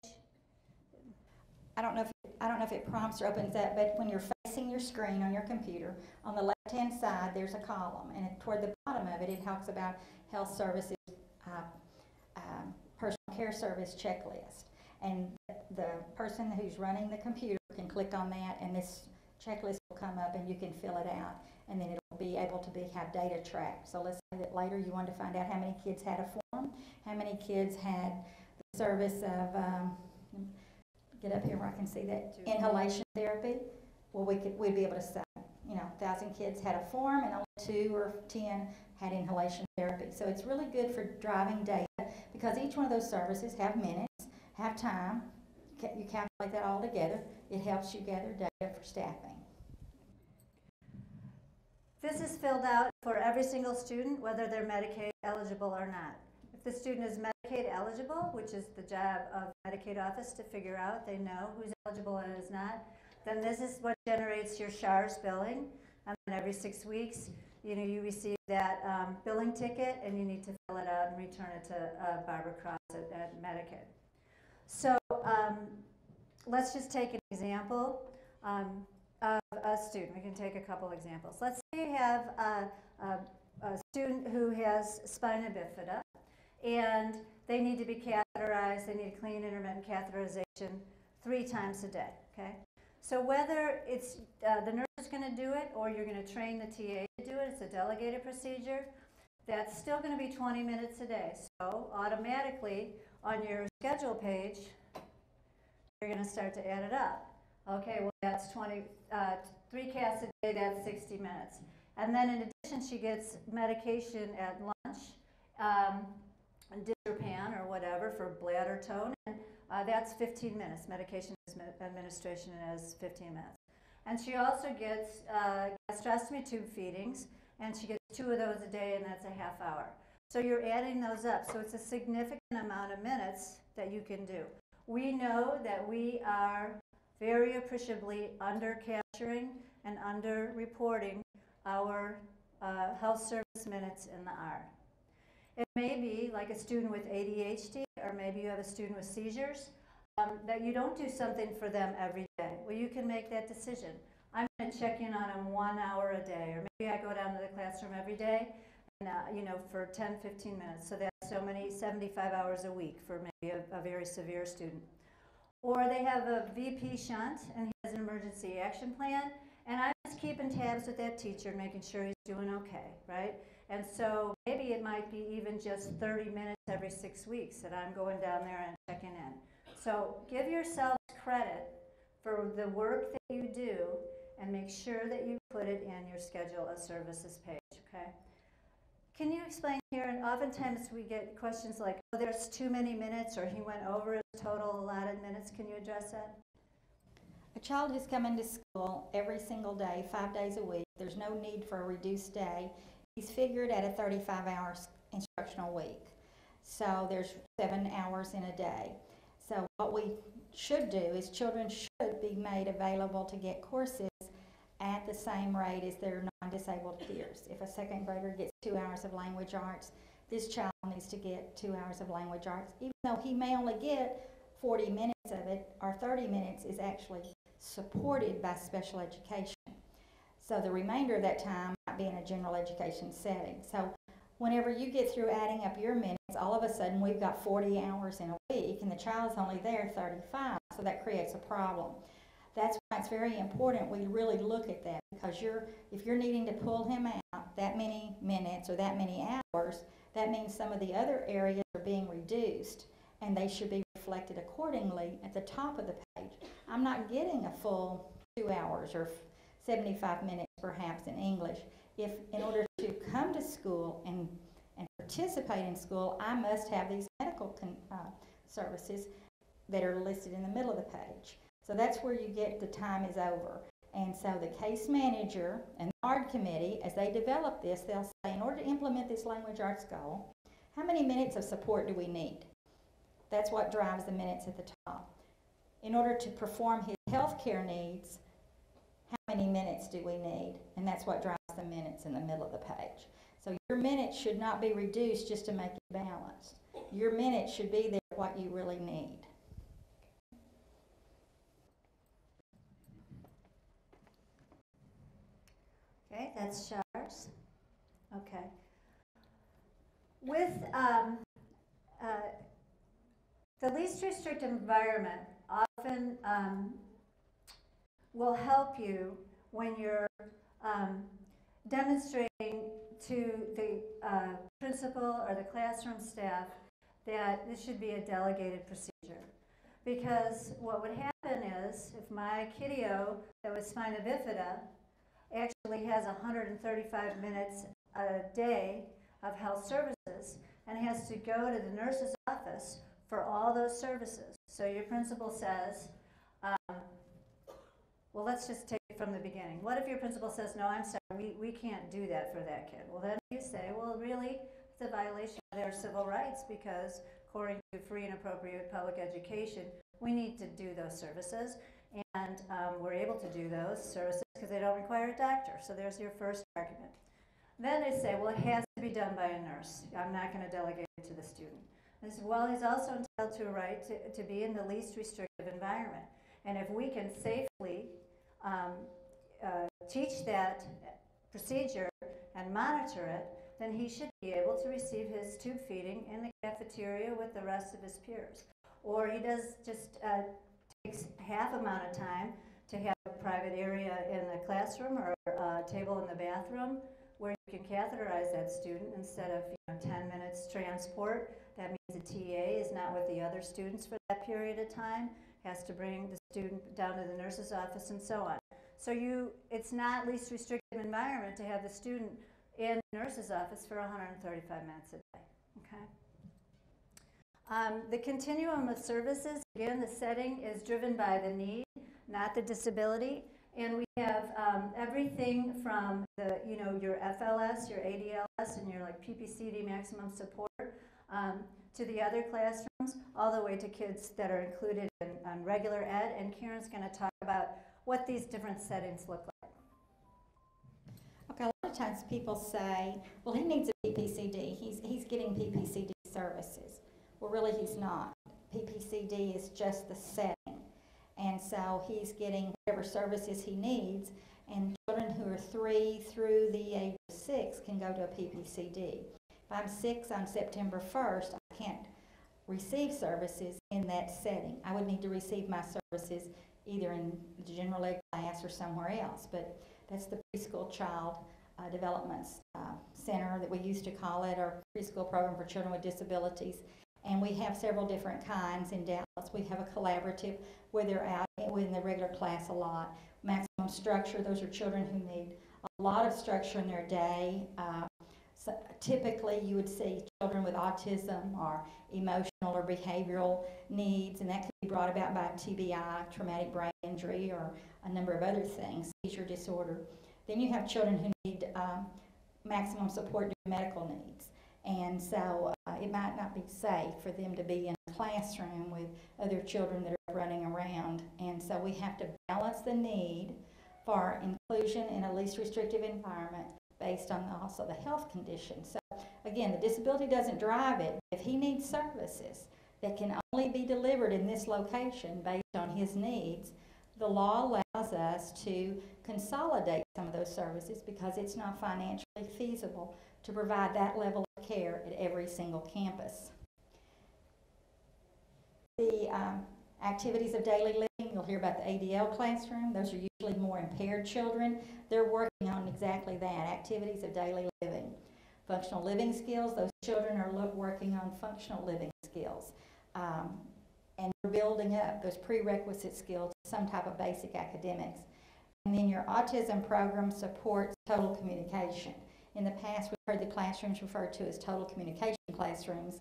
Speaker 2: I don't know if it, I don't know if it prompts or opens that, but when you're facing your screen on your computer, on the left-hand side there's a column, and toward the bottom of it, it talks about health services, uh, um, personal care service checklist, and the person who's running the computer can click on that, and this checklist will come up, and you can fill it out, and then it'll be able to be have data tracked. So let's say that later you want to find out how many kids had a form, how many kids had the service of um, get up here where I can see that inhalation therapy. Well, we could we'd be able to say, you know, thousand kids had a form and only two or ten had inhalation therapy. So it's really good for driving data because each one of those services have minutes, have time. You calculate that all together. It helps you gather data for staffing.
Speaker 1: This is filled out for every single student, whether they're Medicaid eligible or not. If the student is Medicaid eligible, which is the job of Medicaid office to figure out, they know who's eligible and who's not, then this is what generates your SHARS billing. And then every six weeks, you know, you receive that um, billing ticket and you need to fill it out and return it to uh, Barbara Cross at, at Medicaid. So um, let's just take an example um, of a student. We can take a couple examples. Let's say you have a, a, a student who has spina bifida and they need to be catheterized, they need clean intermittent catheterization three times a day, okay? So whether it's uh, the nurse is going to do it or you're going to train the TA to do it, it's a delegated procedure, that's still going to be 20 minutes a day. So automatically on your schedule page, you're going to start to add it up. Okay, well that's 20, uh, three casts a day, that's 60 minutes. And then in addition, she gets medication at lunch, um, Diazepam or whatever for bladder tone, and uh, that's 15 minutes. Medication administration is 15 minutes. And she also gets uh, gastrostomy tube feedings, and she gets two of those a day, and that's a half hour. So you're adding those up. So it's a significant amount of minutes that you can do. We know that we are very appreciably under capturing and under reporting our uh, health service minutes in the ARD. It may be like a student with ADHD, or maybe you have a student with seizures, um, that you don't do something for them every day. Well, you can make that decision. I'm going to check in on them one hour a day, or maybe I go down to the classroom every day, and, uh, you know, for 10, 15 minutes. So that's so many, 75 hours a week for maybe a, a very severe student. Or they have a VP shunt, and he has an emergency action plan, and I'm just keeping tabs with that teacher, making sure he's doing okay, right? And so maybe it might be even just 30 minutes every six weeks that I'm going down there and checking in. So give yourselves credit for the work that you do and make sure that you put it in your schedule of services page, okay? Can you explain here, and oftentimes we get questions like, oh, there's too many minutes, or he went over his total allotted minutes. Can you address that?
Speaker 2: A child who's coming to school every single day, five days a week, there's no need for a reduced day. He's figured at a 35 hour instructional week. So there's seven hours in a day. So what we should do is children should be made available to get courses at the same rate as their non-disabled peers. If a second grader gets two hours of language arts, this child needs to get two hours of language arts, even though he may only get 40 minutes of it, or 30 minutes is actually supported by special education. So the remainder of that time might be in a general education setting. So whenever you get through adding up your minutes, all of a sudden we've got 40 hours in a week and the child's only there 35, so that creates a problem. That's why it's very important we really look at that because you're, if you're needing to pull him out that many minutes or that many hours, that means some of the other areas are being reduced and they should be reflected accordingly at the top of the page. I'm not getting a full two hours or 75 minutes perhaps in English. If in order to come to school and, and participate in school, I must have these medical uh, services that are listed in the middle of the page. So that's where you get the time is over. And so the case manager and the ARD committee, as they develop this, they'll say, in order to implement this language arts goal, how many minutes of support do we need? That's what drives the minutes at the top. In order to perform his health care needs, how many minutes do we need? And that's what drives the minutes in the middle of the page. So your minutes should not be reduced just to make it balanced. Your minutes should be there what you really need.
Speaker 1: Okay, that's SHARS. Okay. With um, uh, the least restrictive environment, often um, will help you when you're um, demonstrating to the uh, principal or the classroom staff that this should be a delegated procedure. Because what would happen is if my kiddo that was spina bifida actually has 135 minutes a day of health services and has to go to the nurse's office for all those services. So your principal says, um, well, let's just take it from the beginning. What if your principal says, no, I'm sorry, we, we can't do that for that kid? Well, then you say, well, really, it's a violation of their civil rights because according to free and appropriate public education, we need to do those services. And um, we're able to do those services because they don't require a doctor. So there's your first argument. Then they say, well, it has to be done by a nurse. I'm not going to delegate it to the student. As well, he's also entitled to a right to, to be in the least restrictive environment. And if we can safely um, uh, teach that procedure and monitor it, then he should be able to receive his tube feeding in the cafeteria with the rest of his peers. Or he does just uh, takes half amount of time to have a private area in the classroom or a table in the bathroom where you can catheterize that student instead of you know, 10 minutes transport. That means the TA is not with the other students for that period of time, has to bring the student down to the nurse's office and so on. So you, it's not least restrictive environment to have the student in the nurse's office for 135 minutes a day, okay? Um, the continuum of services, again, the setting is driven by the need, not the disability. And we have um, everything from the, you know, your FLS, your ADLS, and your like PPCD maximum support um, to the other classrooms, all the way to kids that are included in regular ed. And Karen's going to talk about what these different settings look like.
Speaker 2: Okay, a lot of times people say, well, he needs a PPCD. He's, he's getting PPCD services. Well, really, he's not. PPCD is just the setting. And so he's getting whatever services he needs. And children who are three through the age of six can go to a PPCD. If I'm six on September 1st, I can't receive services in that setting. I would need to receive my services either in the general ed class or somewhere else. But that's the preschool child uh, development uh, center that we used to call it, our preschool program for children with disabilities. And we have several different kinds in Dallas. We have a collaborative where they're at in the regular class a lot. Maximum structure, those are children who need a lot of structure in their day. Uh, so typically, you would see children with autism or emotional or behavioral needs, and that could be brought about by TBI, traumatic brain injury, or a number of other things, seizure disorder. Then you have children who need um, maximum support due to medical needs. And so uh, it might not be safe for them to be in classroom with other children that are running around. And so we have to balance the need for inclusion in a least restrictive environment based on also the health condition. So again, the disability doesn't drive it. If he needs services that can only be delivered in this location based on his needs, the law allows us to consolidate some of those services because it's not financially feasible to provide that level of care at every single campus. The um, activities of daily living, you'll hear about the ADL classroom. Those are usually more impaired children. They're working on exactly that, activities of daily living. Functional living skills, those children are working on functional living skills. Um, and you're building up those prerequisite skills, some type of basic academics. And then your autism program supports total communication. In the past, we've heard the classrooms referred to as total communication classrooms.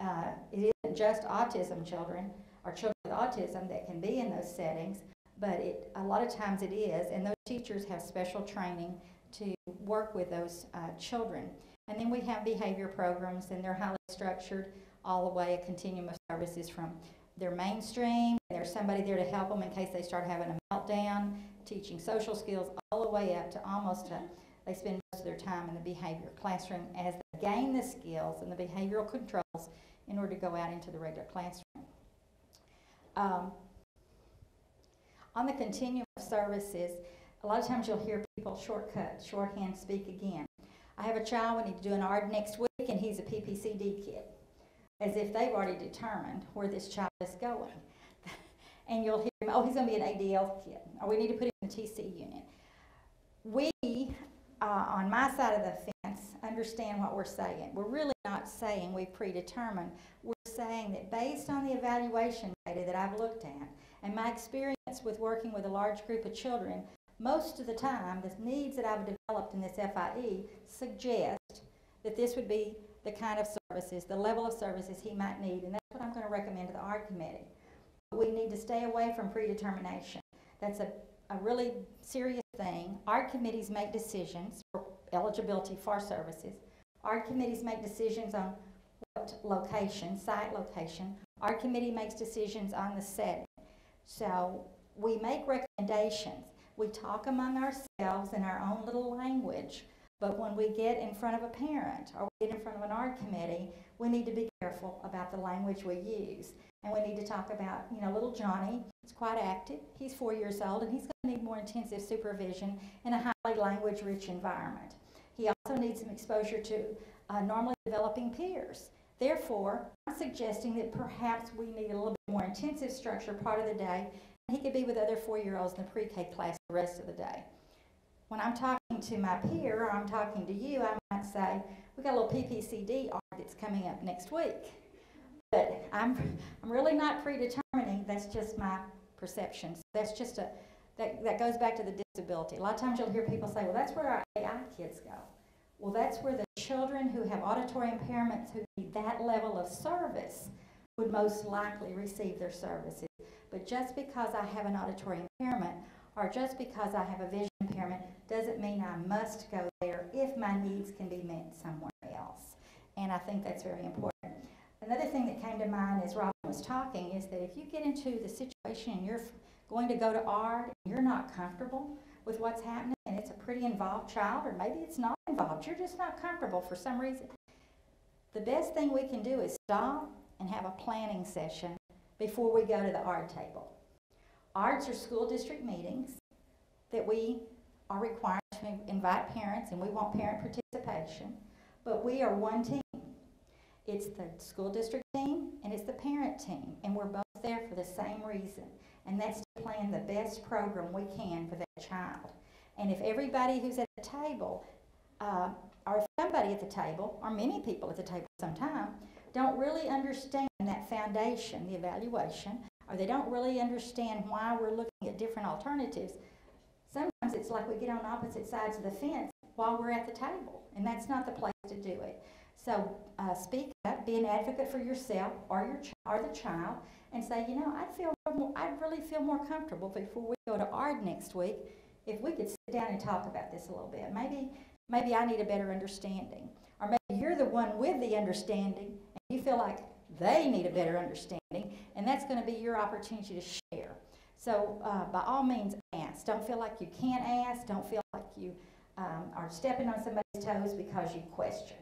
Speaker 2: Uh, it isn't just autism children or children with autism that can be in those settings, but it, a lot of times it is, and those teachers have special training to work with those uh, children. And then we have behavior programs, and they're highly structured all the way, a continuum of services from their mainstream. There's somebody there to help them in case they start having a meltdown, teaching social skills, all the way up to almost a, they spend most of their time in the behavior classroom as they gain the skills and the behavioral controls in order to go out into the regular classroom. Um, on the continuum of services, a lot of times you'll hear people shortcut, shorthand speak again. I have a child, we need to do an ARD next week, and he's a PPCD kid as if they've already determined where this child is going. <laughs> and you'll hear them, oh, he's going to be an ADL kid, or we need to put him in the TC unit. We, uh, on my side of the understand what we're saying. We're really not saying we've predetermined. We're saying that based on the evaluation data that I've looked at and my experience with working with a large group of children, most of the time, the needs that I've developed in this FIE suggest that this would be the kind of services, the level of services he might need, and that's what I'm going to recommend to the ARD committee. We need to stay away from predetermination. That's a, a really serious thing. ARD committees make decisions for eligibility for services. ARD committees make decisions on what location, site location. ARD committee makes decisions on the setting. So we make recommendations. We talk among ourselves in our own little language. But when we get in front of a parent or we get in front of an ARD committee, we need to be careful about the language we use. And we need to talk about, you know, little Johnny is quite active. He's four years old and he's going to need more intensive supervision in a highly language rich environment. Also needs some exposure to uh, normally developing peers. Therefore, I'm suggesting that perhaps we need a little bit more intensive structure part of the day. He could be with other four-year-olds in the pre-K class the rest of the day. When I'm talking to my peer or I'm talking to you, I might say, we've got a little PPCD ARD that's coming up next week. But I'm, I'm really not predetermining, that's just my perception. That's just a, that, that goes back to the disability. A lot of times you'll hear people say, well, that's where our AI kids go. Well, that's where the children who have auditory impairments who need that level of service would most likely receive their services. But just because I have an auditory impairment or just because I have a vision impairment doesn't mean I must go there if my needs can be met somewhere else. And I think that's very important. Another thing that came to mind as Robin was talking is that if you get into the situation and you're going to go to ARD and you're not comfortable with what's happening and it's a pretty involved child or maybe it's not involved, you're just not comfortable for some reason, the best thing we can do is stop and have a planning session before we go to the ARD table. ARDs are school district meetings that we are required to invite parents and we want parent participation, but we are one team. It's the school district team and it's the parent team, and we're both there for the same reason, and that's to plan the best program we can for that child. And if everybody who's at the table, uh, or if somebody at the table, or many people at the table sometime, don't really understand that foundation, the evaluation, or they don't really understand why we're looking at different alternatives, sometimes it's like we get on opposite sides of the fence while we're at the table, and that's not the place to do it. So uh, speak up, be an advocate for yourself or your or the child, and say, you know, I'd feel more, I'd really feel more comfortable before we go to ARD next week if we could sit down and talk about this a little bit. Maybe maybe I need a better understanding, or maybe you're the one with the understanding, and you feel like they need a better understanding, and that's going to be your opportunity to share. So uh, by all means, ask. Don't feel like you can't ask. Don't feel like you um, are stepping on somebody's toes because you question.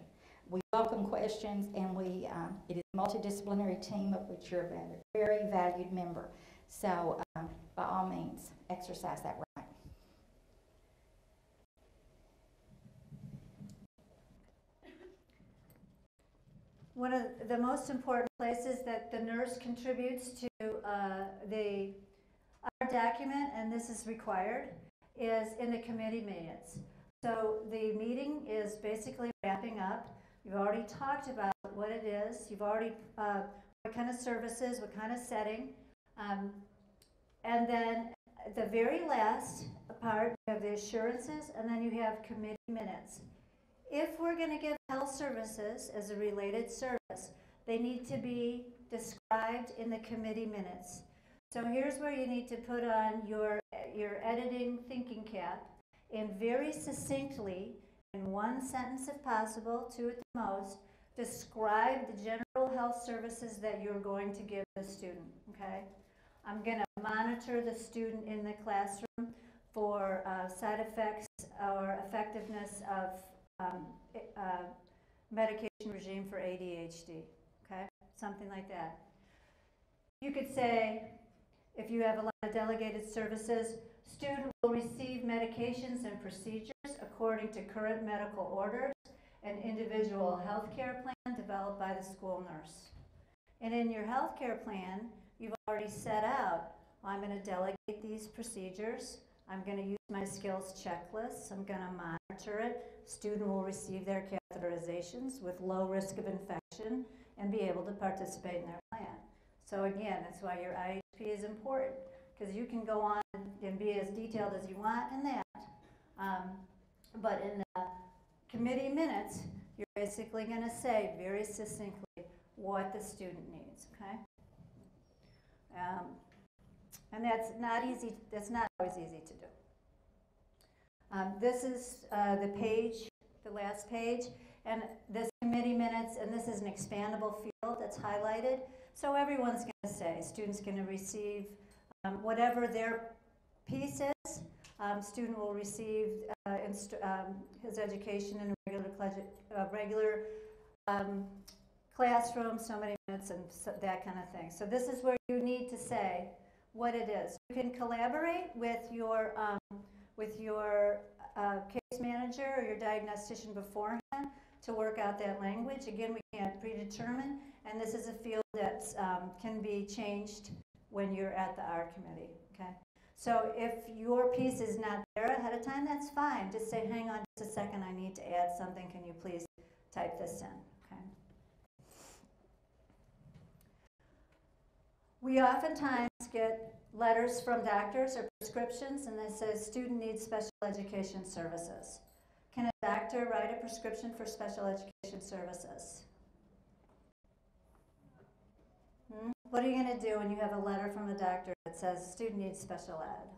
Speaker 2: We welcome questions, and we um, it is a multidisciplinary team of which you're a very valued member. So, um, by all means, exercise that right.
Speaker 1: One of the most important places that the nurse contributes to uh, the ARD document, and this is required, is in the committee minutes. So the meeting is basically wrapping up. You've already talked about what it is. You've already, uh, what kind of services, what kind of setting. Um, and then the very last part, you have the assurances, and then you have committee minutes. If we're going to give health services as a related service, they need to be described in the committee minutes. So here's where you need to put on your, your editing thinking cap and very succinctly in one sentence if possible, two at the most, describe the general health services that you're going to give the student, okay? I'm going to monitor the student in the classroom for uh, side effects or effectiveness of um, uh, medication regime for ADHD, okay? Something like that. You could say, if you have a lot of delegated services, student will receive medications and procedures according to current medical orders and individual health care plan developed by the school nurse. And in your health care plan, you've already set out, I'm going to delegate these procedures. I'm going to use my skills checklist, I'm going to monitor it. Student will receive their catheterizations with low risk of infection and be able to participate in their plan. So again, that's why your IHP is important because you can go on and be as detailed as you want in that. Um, but in the committee minutes, you're basically going to say very succinctly what the student needs, okay? Um, and that's not easy, that's not always easy to do. Um, this is uh, the page, the last page, And this committee minutes, and this is an expandable field that's highlighted. So everyone's going to say, student's going to receive um, whatever their piece is. Um, student will receive uh, um, his education in a regular, uh, regular um, classroom, so many minutes, and so, that kind of thing. So this is where you need to say what it is. You can collaborate with your um, with your uh, case manager or your diagnostician beforehand to work out that language. Again, we can't predetermine, and this is a field that um, can be changed when you're at the ARD committee. Okay. So if your piece is not there ahead of time, that's fine. Just say, hang on just a second, I need to add something. Can you please type this in? Okay. We oftentimes get letters from doctors or prescriptions and they say student needs special education services. Can a doctor write a prescription for special education services? Hmm? What are you going to do when you have a letter from a doctor that says student needs special ed?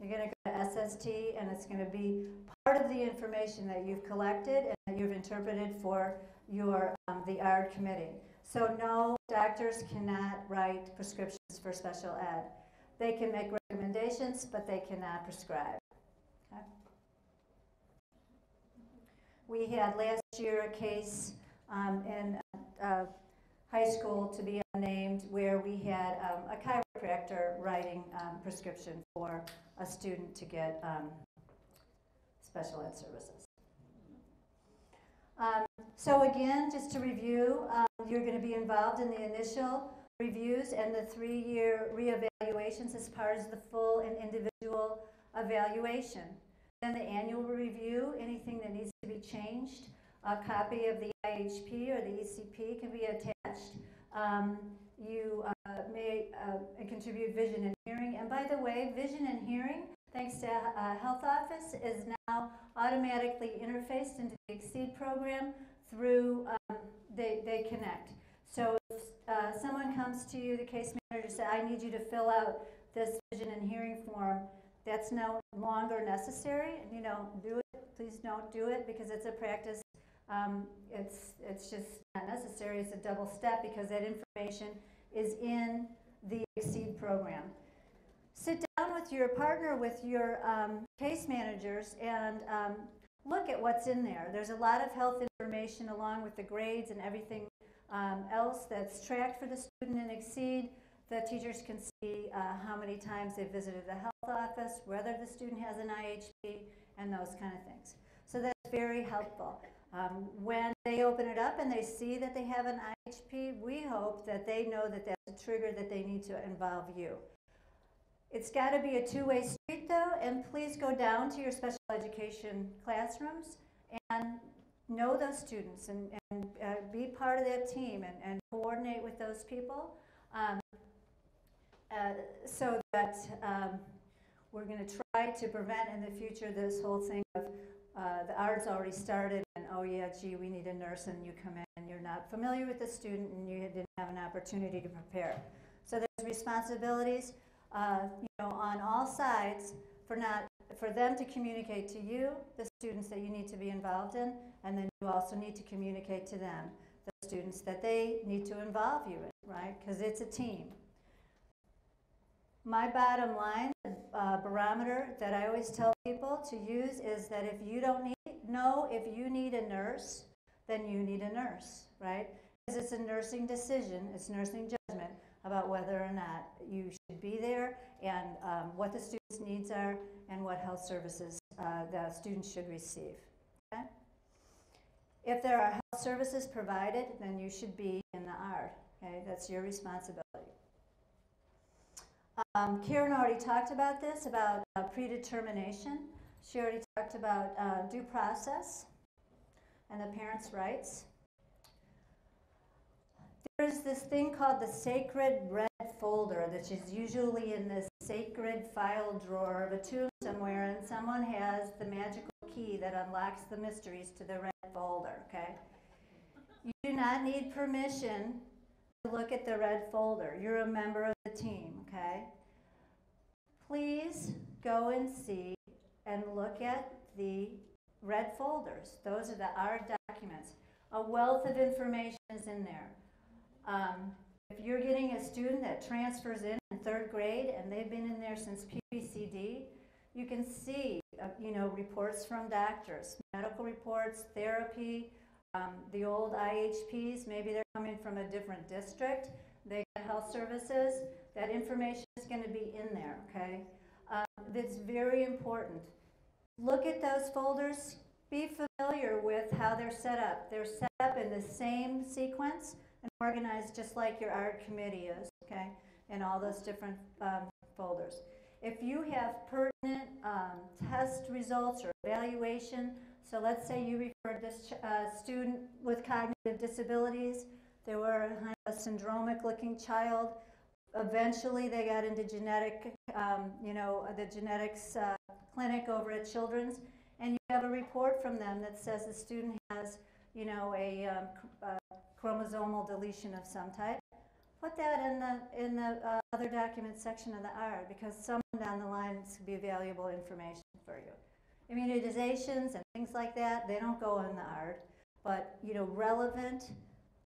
Speaker 1: You're going to go to SST and it's going to be part of the information that you've collected and that you've interpreted for your um, the ARD committee. So no, doctors cannot write prescriptions for special ed. They can make recommendations, but they cannot prescribe. Okay? We had last year a case um, in uh, high school to be unnamed where we had um, a chiropractor writing um, prescription for a student to get um, special ed services. Um, so again, just to review, um, you're going to be involved in the initial reviews and the three-year reevaluations as part of the full and individual evaluation. Then the annual review, anything that needs to be changed, a copy of the IHP or the ECP can be attached. Um, you uh, may uh, contribute vision and hearing. And by the way, vision and hearing, thanks to uh, Health Office, is now automatically interfaced into the Exceed program through um, they, they connect. So if uh, someone comes to you, the case manager says, I need you to fill out this vision and hearing form, that's no longer necessary. You know, do it, please don't do it because it's a practice um, it's, it's just not necessary. It's a double step because that information is in the Exceed program. Sit down with your partner, with your um, case managers, and um, look at what's in there. There's a lot of health information along with the grades and everything um, else that's tracked for the student in Exceed. The teachers can see uh, how many times they visited the health office, whether the student has an IHP, and those kind of things. So that's very helpful. Um, when they open it up and they see that they have an IHP, we hope that they know that that's a trigger that they need to involve you. It's got to be a two-way street though, and please go down to your special education classrooms and know those students and, and uh, be part of that team and, and coordinate with those people um, uh, so that um, we're going to try to prevent in the future this whole thing of uh, the ARD's already started oh yeah, gee, we need a nurse and you come in and you're not familiar with the student and you didn't have an opportunity to prepare. So there's responsibilities, uh, you know, on all sides for not for them to communicate to you, the students that you need to be involved in, and then you also need to communicate to them, the students that they need to involve you in, right? Because it's a team. My bottom line uh, barometer that I always tell people to use is that if you don't need, know if you need a nurse, then you need a nurse, right? Because it's a nursing decision, it's nursing judgment about whether or not you should be there and um, what the student's needs are and what health services uh, the students should receive. Okay? If there are health services provided, then you should be in the ARD. Okay, that's your responsibility. Um, Karen already talked about this, about uh, predetermination. She already talked about uh, due process and the parents' rights. There's this thing called the sacred red folder, which is usually in the sacred file drawer of a tomb somewhere, and someone has the magical key that unlocks the mysteries to the red folder, okay? You do not need permission to look at the red folder. You're a member of the team, okay? Please go and see and look at the red folders. Those are the ARD documents. A wealth of information is in there. Um, if you're getting a student that transfers in in third grade and they've been in there since PPCD, you can see, uh, you know, reports from doctors, medical reports, therapy, um, the old IHPs, maybe they're coming from a different district, they get health services, that information is going to be in there, okay? That's very important. Look at those folders, be familiar with how they're set up. They're set up in the same sequence and organized just like your ARD committee is, okay? In all those different um, folders. If you have pertinent um, test results or evaluation, so let's say you referred this uh, student with cognitive disabilities, they were a syndromic looking child, eventually they got into genetic, um, you know, the genetics uh, clinic over at Children's, and you have a report from them that says the student has, you know, a, um, a chromosomal deletion of some type. Put that in the in the uh, other document section of the ARD because someone down the line could be valuable information for you. Immunizations and things like that, they don't go in the ARD, but you know, relevant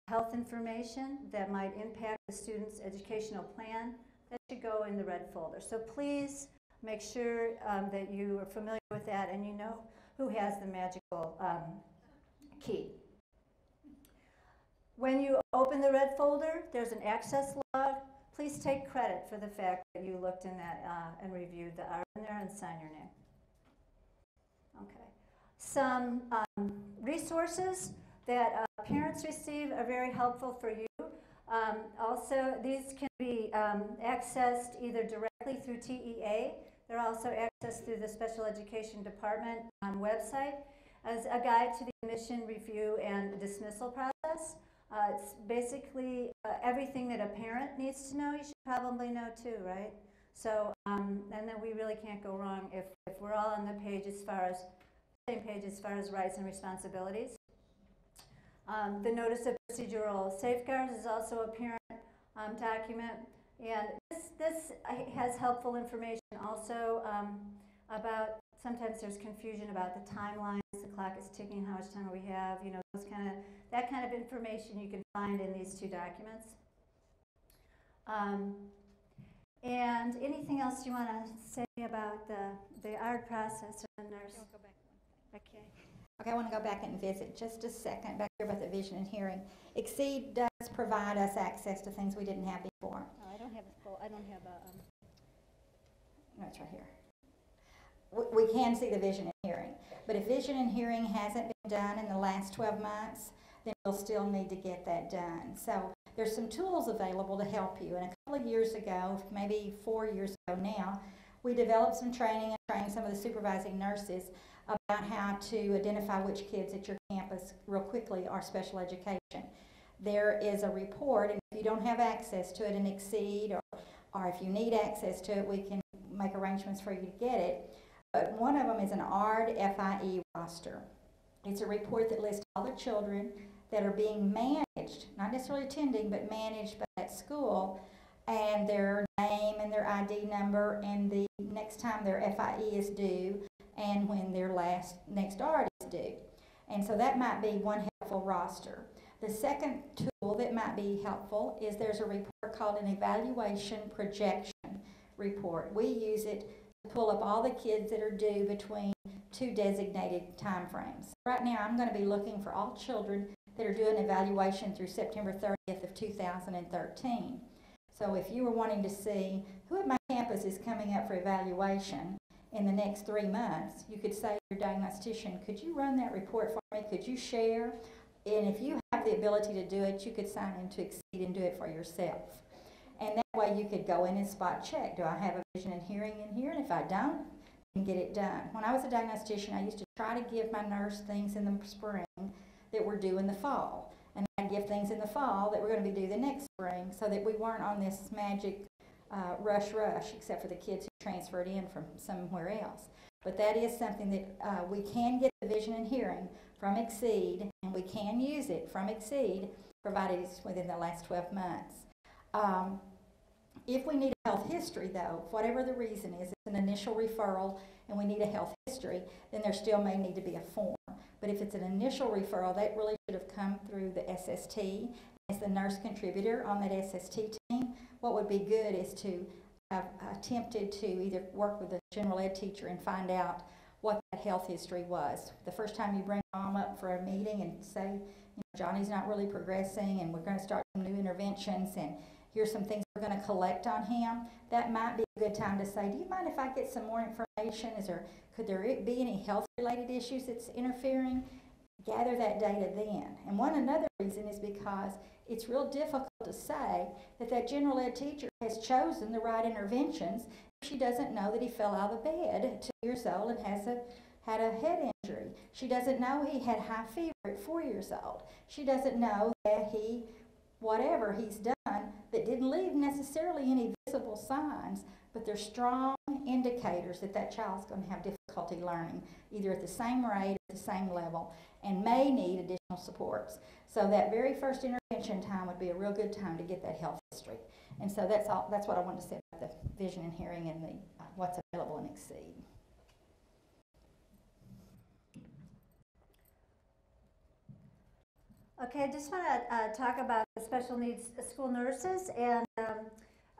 Speaker 1: health information that might impact the student's educational plan, that should go in the red folder. So please make sure um, that you are familiar with that and you know who has the magical um, key. When you open the red folder, there's an access log. Please take credit for the fact that you looked in that uh, and reviewed the ARD in there and sign your name. Okay. Some um, resources that uh, parents receive are very helpful for you. Um, also, these can be um, accessed either directly through TEA. They're also accessed through the Special Education Department um, website as a guide to the admission review and dismissal process. Uh, it's basically uh, everything that a parent needs to know, you should probably know too, right? So, um, and then we really can't go wrong if, if we're all on the page as far as, same page as far as rights and responsibilities. Um, the notice of procedural safeguards is also a parent um, document. And this, this has helpful information also um, about, sometimes there's confusion about the timelines, the clock is ticking, how much time we have, you know, those kind of, that kind of information you can find in these two documents. Um, and anything else you want to say about the, the ARD process or the nurse? Okay.
Speaker 2: Okay, I want to go back and visit just a second back here about the vision and hearing. Exceed does provide us access to things we didn't have before.
Speaker 1: Oh, I don't have a full, I don't have a, um,
Speaker 2: No, it's right here. We, we can see the vision and hearing, but if vision and hearing hasn't been done in the last 12 months, then we'll still need to get that done. So there's some tools available to help you. And a couple of years ago, maybe four years ago now, we developed some training and trained some of the supervising nurses about how to identify which kids at your campus real quickly are special education. There is a report, and if you don't have access to it and exceed, or, or if you need access to it, we can make arrangements for you to get it. But one of them is an ARD FIE roster. It's a report that lists all the children that are being managed, not necessarily attending, but managed by that school, and their name and their ID number, and the next time their FIE is due, and when their last next ARD is due. And so that might be one helpful roster. The second tool that might be helpful is there's a report called an evaluation projection report. We use it to pull up all the kids that are due between two designated time frames. Right now I'm going to be looking for all children that are doing evaluation through September 30th of 2013. So if you were wanting to see who at my campus is coming up for evaluation, in the next three months, you could say to your diagnostician, could you run that report for me? Could you share? And if you have the ability to do it, you could sign in to exceed and do it for yourself. And that way you could go in and spot check. Do I have a vision and hearing in here? And if I don't, then get it done. When I was a diagnostician, I used to try to give my nurse things in the spring that were due in the fall. And I'd give things in the fall that were going to be due the next spring so that we weren't on this magic uh, rush rush, except for the kids who transferred in from somewhere else. But that is something that uh, we can get the vision and hearing from Exceed, and we can use it from Exceed, provided it's within the last 12 months. Um, If we need a health history though, whatever the reason is, it's an initial referral and we need a health history, then there still may need to be a form. But if it's an initial referral, that really should have come through the SST. As the nurse contributor on that SST team, what would be good is to have attempted to either work with a general ed teacher and find out what that health history was. The first time you bring mom up for a meeting and say, you know, Johnny's not really progressing and we're going to start some new interventions and here's some things we're going to collect on him, that might be a good time to say, do you mind if I get some more information? Is there, could there be any health related issues that's interfering? Gather that data then. And one another reason is because it's real difficult to say that that general ed teacher has chosen the right interventions if she doesn't know that he fell out of bed at two years old and has a had a head injury. She doesn't know he had high fever at four years old. She doesn't know that he, whatever he's done, that didn't leave necessarily any visible signs, but they're strong indicators that that child's going to have difficulty learning, either at the same rate or at the same level, and may need additional supports. So that very first intervention time would be a real good time to get that health history. And so that's all. That's what I wanted to say about the vision and hearing and the uh, what's available in Exceed.
Speaker 1: Okay, I just want to uh, talk about the special needs school nurses, and um,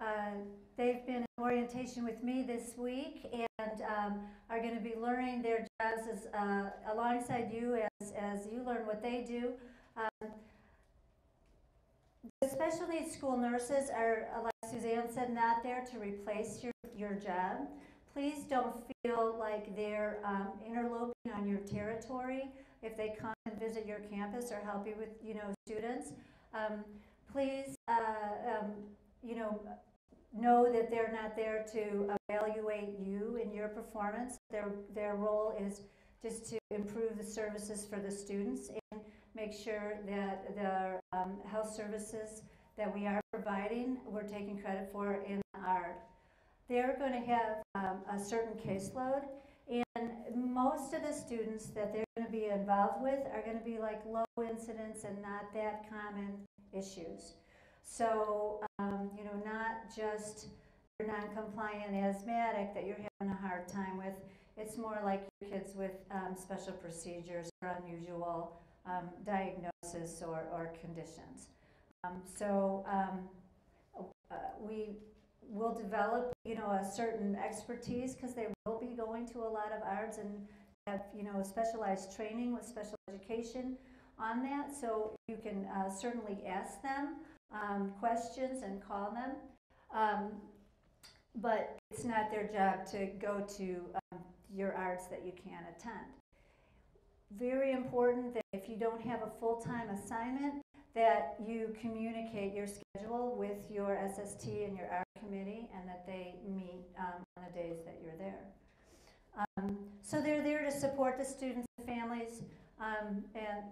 Speaker 1: uh, they've been in orientation with me this week and um, are going to be learning their jobs as, uh, alongside you as, as you learn what they do. Um, the special needs school nurses are, like Suzanne said, not there to replace your, your job. Please don't feel like they're um, interloping on your territory if they come and visit your campus or help you with, you know, students. Um, please, uh, um, you know, know that they're not there to evaluate you and your performance. Their, their role is just to improve the services for the students make sure that the um, health services that we are providing, we're taking credit for in our. They're going to have um, a certain caseload and most of the students that they're going to be involved with are going to be like low incidence and not that common issues. So, um, you know, not just your non-compliant asthmatic that you're having a hard time with. It's more like kids with um, special procedures or unusual um, diagnosis or, or conditions. Um, so um, uh, we will develop, you know, a certain expertise because they will be going to a lot of ARDs and have, you know, specialized training with special education on that. So you can uh, certainly ask them um, questions and call them. Um, but it's not their job to go to um, your ARDs that you can't attend. Very important that if you don't have a full-time assignment, that you communicate your schedule with your SST and your ARD committee and that they meet um, on the days that you're there. Um, so they're there to support the students and families um, and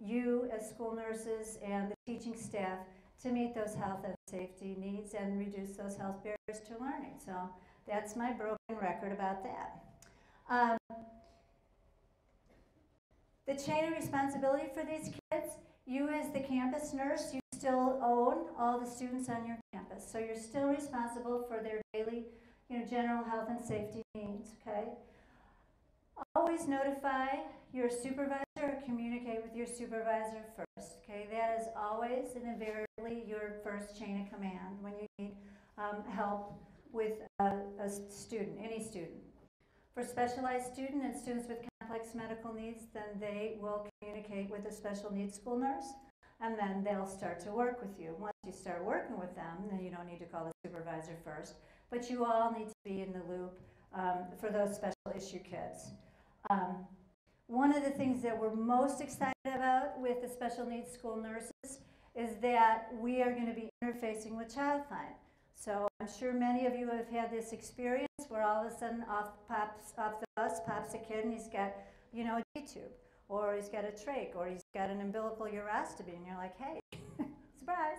Speaker 1: you as school nurses and the teaching staff to meet those health and safety needs and reduce those health barriers to learning. So that's my broken record about that. Um, the chain of responsibility for these kids, you as the campus nurse, you still own all the students on your campus. So you're still responsible for their daily, you know, general health and safety needs, okay? Always notify your supervisor or communicate with your supervisor first, okay? That is always and invariably your first chain of command when you need um, help with a, a student, any student. For specialized student and students with complex medical needs, then they will communicate with a special needs school nurse and then they'll start to work with you. Once you start working with them, then you don't need to call the supervisor first, but you all need to be in the loop um, for those special issue kids. Um, one of the things that we're most excited about with the special needs school nurses is that we are going to be interfacing with ChildFind. So I'm sure many of you have had this experience where all of a sudden off pops off the bus pops a kid and he's got, you know, a G-tube or he's got a trach, or he's got an umbilical urostomy, and you're like, hey, <laughs> surprise.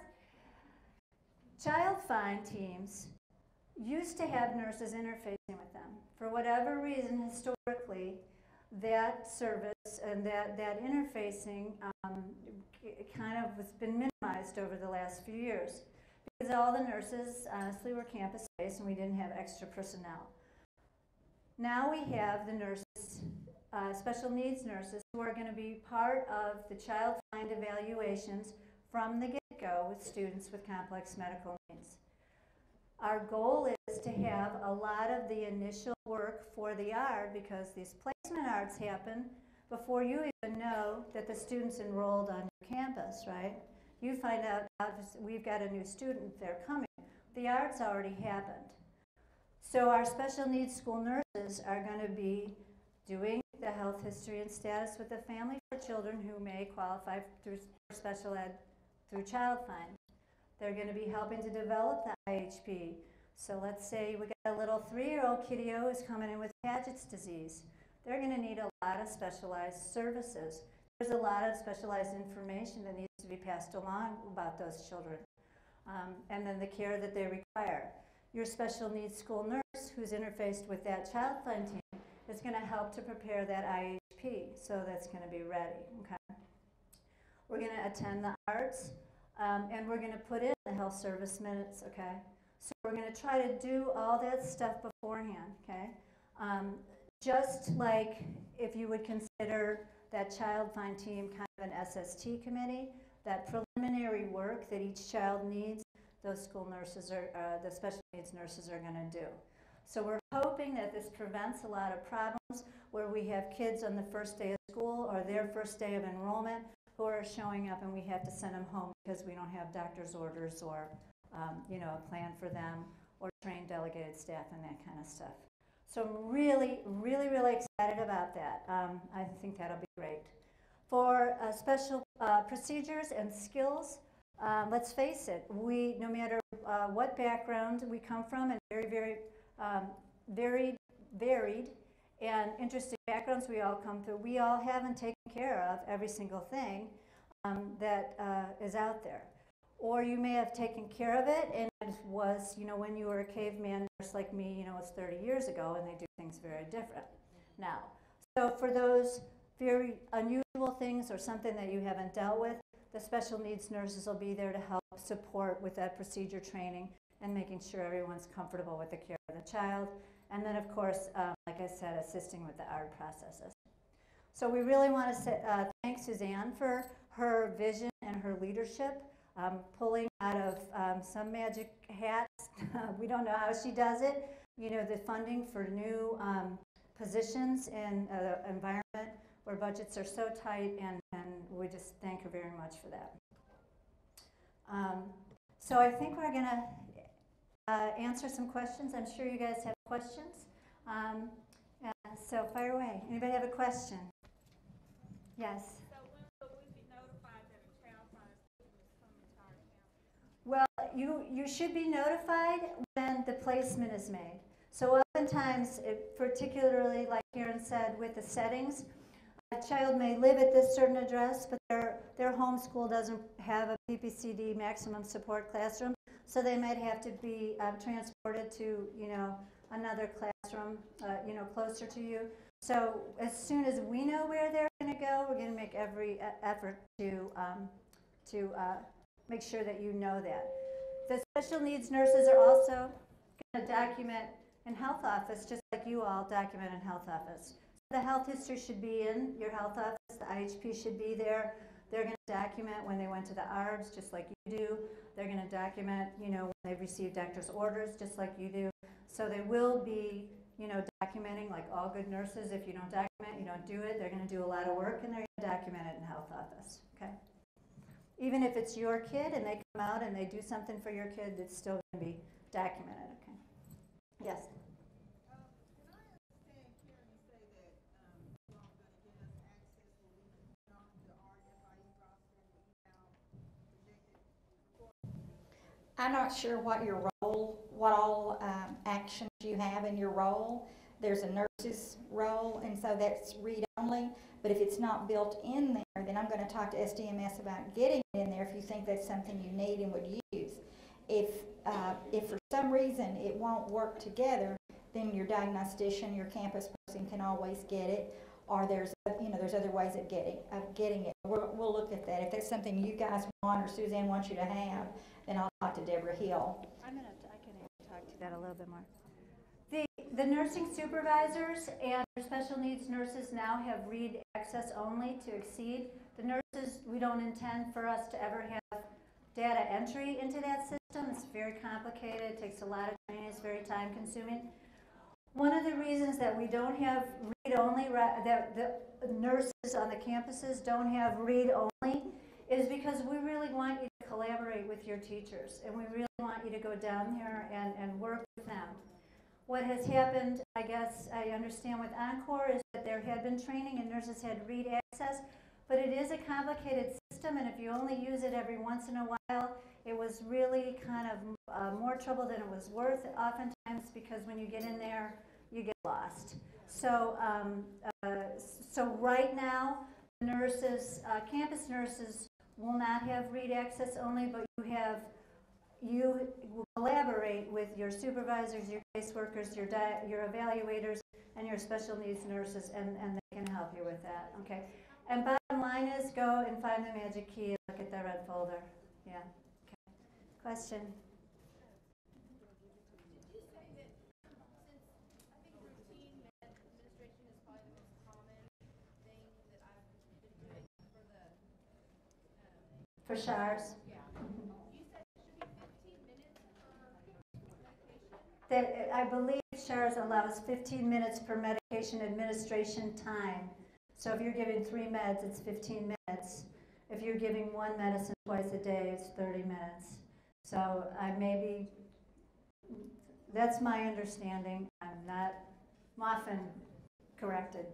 Speaker 1: ChildFind teams used to have nurses interfacing with them. For whatever reason, historically, that service and that, that interfacing um, kind of has been minimized over the last few years. All the nurses honestly were campus-based and we didn't have extra personnel. Now we have the nurses, uh, special needs nurses, who are going to be part of the child find evaluations from the get-go with students with complex medical needs. Our goal is to have a lot of the initial work for the ARD because these placement ARDs happen before you even know that the student's enrolled on your campus, right? You find out, we've got a new student, they're coming. The ARDs already happened. So our special needs school nurses are going to be doing the health history and status with the family for children who may qualify through special ed through Child Find. They're going to be helping to develop the IHP. So let's say we got a little three-year-old kiddo who's coming in with Paget's disease. They're going to need a lot of specialized services. There's a lot of specialized information that needs to be passed along about those children, um, and then the care that they require. Your special needs school nurse, who's interfaced with that child find team, is going to help to prepare that IHP, so that's going to be ready. Okay. We're going to attend the ARDs, um, and we're going to put in the health service minutes. Okay. So we're going to try to do all that stuff beforehand. Okay. Um, just like if you would consider that child find team kind of an SST committee, that preliminary work that each child needs, those school nurses are, uh, the special needs nurses are going to do. So we're hoping that this prevents a lot of problems where we have kids on the first day of school or their first day of enrollment who are showing up and we have to send them home because we don't have doctor's orders or, um, you know, a plan for them or trained delegated staff and that kind of stuff. So I'm really, really, really excited about that. Um, I think that'll be great. For uh, special uh, procedures and skills, um, let's face it, we, no matter uh, what background we come from and very, very, um, very varied and interesting backgrounds we all come through, we all haven't taken care of every single thing um, that uh, is out there. Or you may have taken care of it and it was, you know, when you were a caveman just like me, you know, it's 30 years ago and they do things very different now. So for those very unusual things or something that you haven't dealt with, the special needs nurses will be there to help support with that procedure training and making sure everyone's comfortable with the care of the child. And then, of course, um, like I said, assisting with the ARD processes. So we really want to say, uh, thank Suzanne for her vision and her leadership, um, pulling out of um, some magic hats. <laughs> we don't know how she does it. You know, the funding for new um, positions in an environment where budgets are so tight, and, and we just thank her very much for that. Um, so I think we're going to uh, answer some questions. I'm sure you guys have questions. Um, uh, so fire away. Anybody have a question? Yes.
Speaker 3: So when will we be notified that a child find student is coming to our campus?
Speaker 1: Well, you, you should be notified when the placement is made. So oftentimes, particularly like Karen said, with the settings, a child may live at this certain address, but their, their home school doesn't have a PPCD maximum support classroom, so they might have to be um, transported to, you know, another classroom, uh, you know, closer to you. So as soon as we know where they're going to go, we're going to make every effort to, um, to uh, make sure that you know that. The special needs nurses are also going to document in health office, just like you all document in health office. The health history should be in your health office, the IHP should be there. They're going to document when they went to the ARDs, just like you do. They're going to document, you know, when they've received doctor's orders, just like you do. So they will be, you know, documenting like all good nurses. If you don't document, you don't do it. They're going to do a lot of work and they're going to document it in health office, okay? Even if it's your kid and they come out and they do something for your kid, it's still going to be documented, okay? Yes?
Speaker 3: Um, can I understand Karen to say that, um, you all gonna get us access so we can put on the RFID roster and email projected
Speaker 2: I'm not sure what your role, what all um, actions you have in your role. There's a nurse's role, and so that's read-only. But if it's not built in there, then I'm going to talk to SDMS about getting it in there if you think that's something you need and would use. If, uh, if for some reason it won't work together, then your diagnostician, your campus person can always get it. or there's, you know, there's other ways of getting, of getting it. We'll, we'll look at that. If that's something you guys want or Suzanne wants you to have, then I'll talk to Deborah Hill.
Speaker 1: I'm gonna, I can talk to that a little bit more. The, the nursing supervisors and special needs nurses now have read access only to exceed. The nurses, we don't intend for us to ever have data entry into that system. It's very complicated, it takes a lot of training, it's very time consuming. One of the reasons that we don't have read-only, that the nurses on the campuses don't have read-only is because we really want you collaborate with your teachers and we really want you to go down there and, and work with them. What has happened, I guess, I understand with Encore is that there had been training and nurses had read access, but it is a complicated system and if you only use it every once in a while, it was really kind of uh, more trouble than it was worth oftentimes because when you get in there, you get lost. So, um, uh, so right now, nurses, uh, campus nurses will not have read access only, but you have, you will collaborate with your supervisors, your caseworkers, your your evaluators, and your special needs nurses, and, and they can help you with that, okay? And bottom line is, go and find the magic key look at the red folder, yeah, okay. Question?
Speaker 4: Did you say that since I think routine med administration is probably the most common thing that I've been doing for the,
Speaker 1: For SHARS?
Speaker 4: yeah. You said it should be fifteen per medication?
Speaker 1: That, I believe SHARS allows 15 minutes per medication administration time. So if you're giving three meds, it's 15 minutes. If you're giving one medicine twice a day, it's 30 minutes. So I may be, that's my understanding. I'm not, I'm often corrected.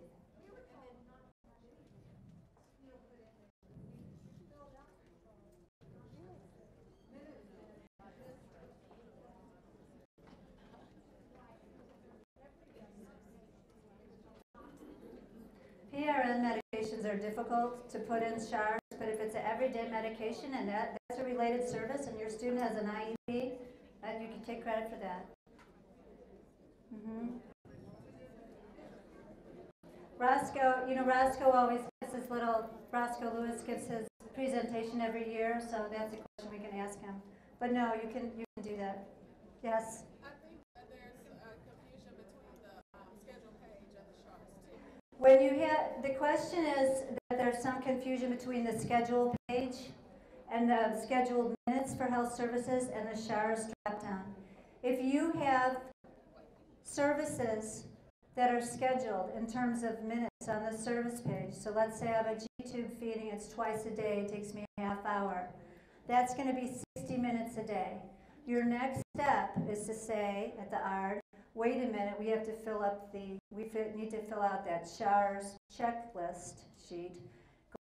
Speaker 1: PRN medications are difficult to put in SHARS, but if it's an everyday medication and that, that's a related service and your student has an IEP, then you can take credit for that. Mhm. Roscoe, you know, Roscoe always gives his little, Roscoe Lewis gives his presentation every year, so that's a question we can ask him. But no, you can, you can do that. Yes?
Speaker 5: I think that there's a confusion between the um, schedule page and the SHARS too.
Speaker 1: When you have, the question is that there's some confusion between the schedule page and the scheduled minutes for health services and the SHARS dropdown. If you have services that are scheduled in terms of minutes on the service page, so let's say I have a G-tube feeding, it's twice a day, it takes me a half hour. That's gonna be 60 minutes a day. Your next step is to say at the ARD, wait a minute, we have to fill up the, we need to fill out that SHARS checklist sheet.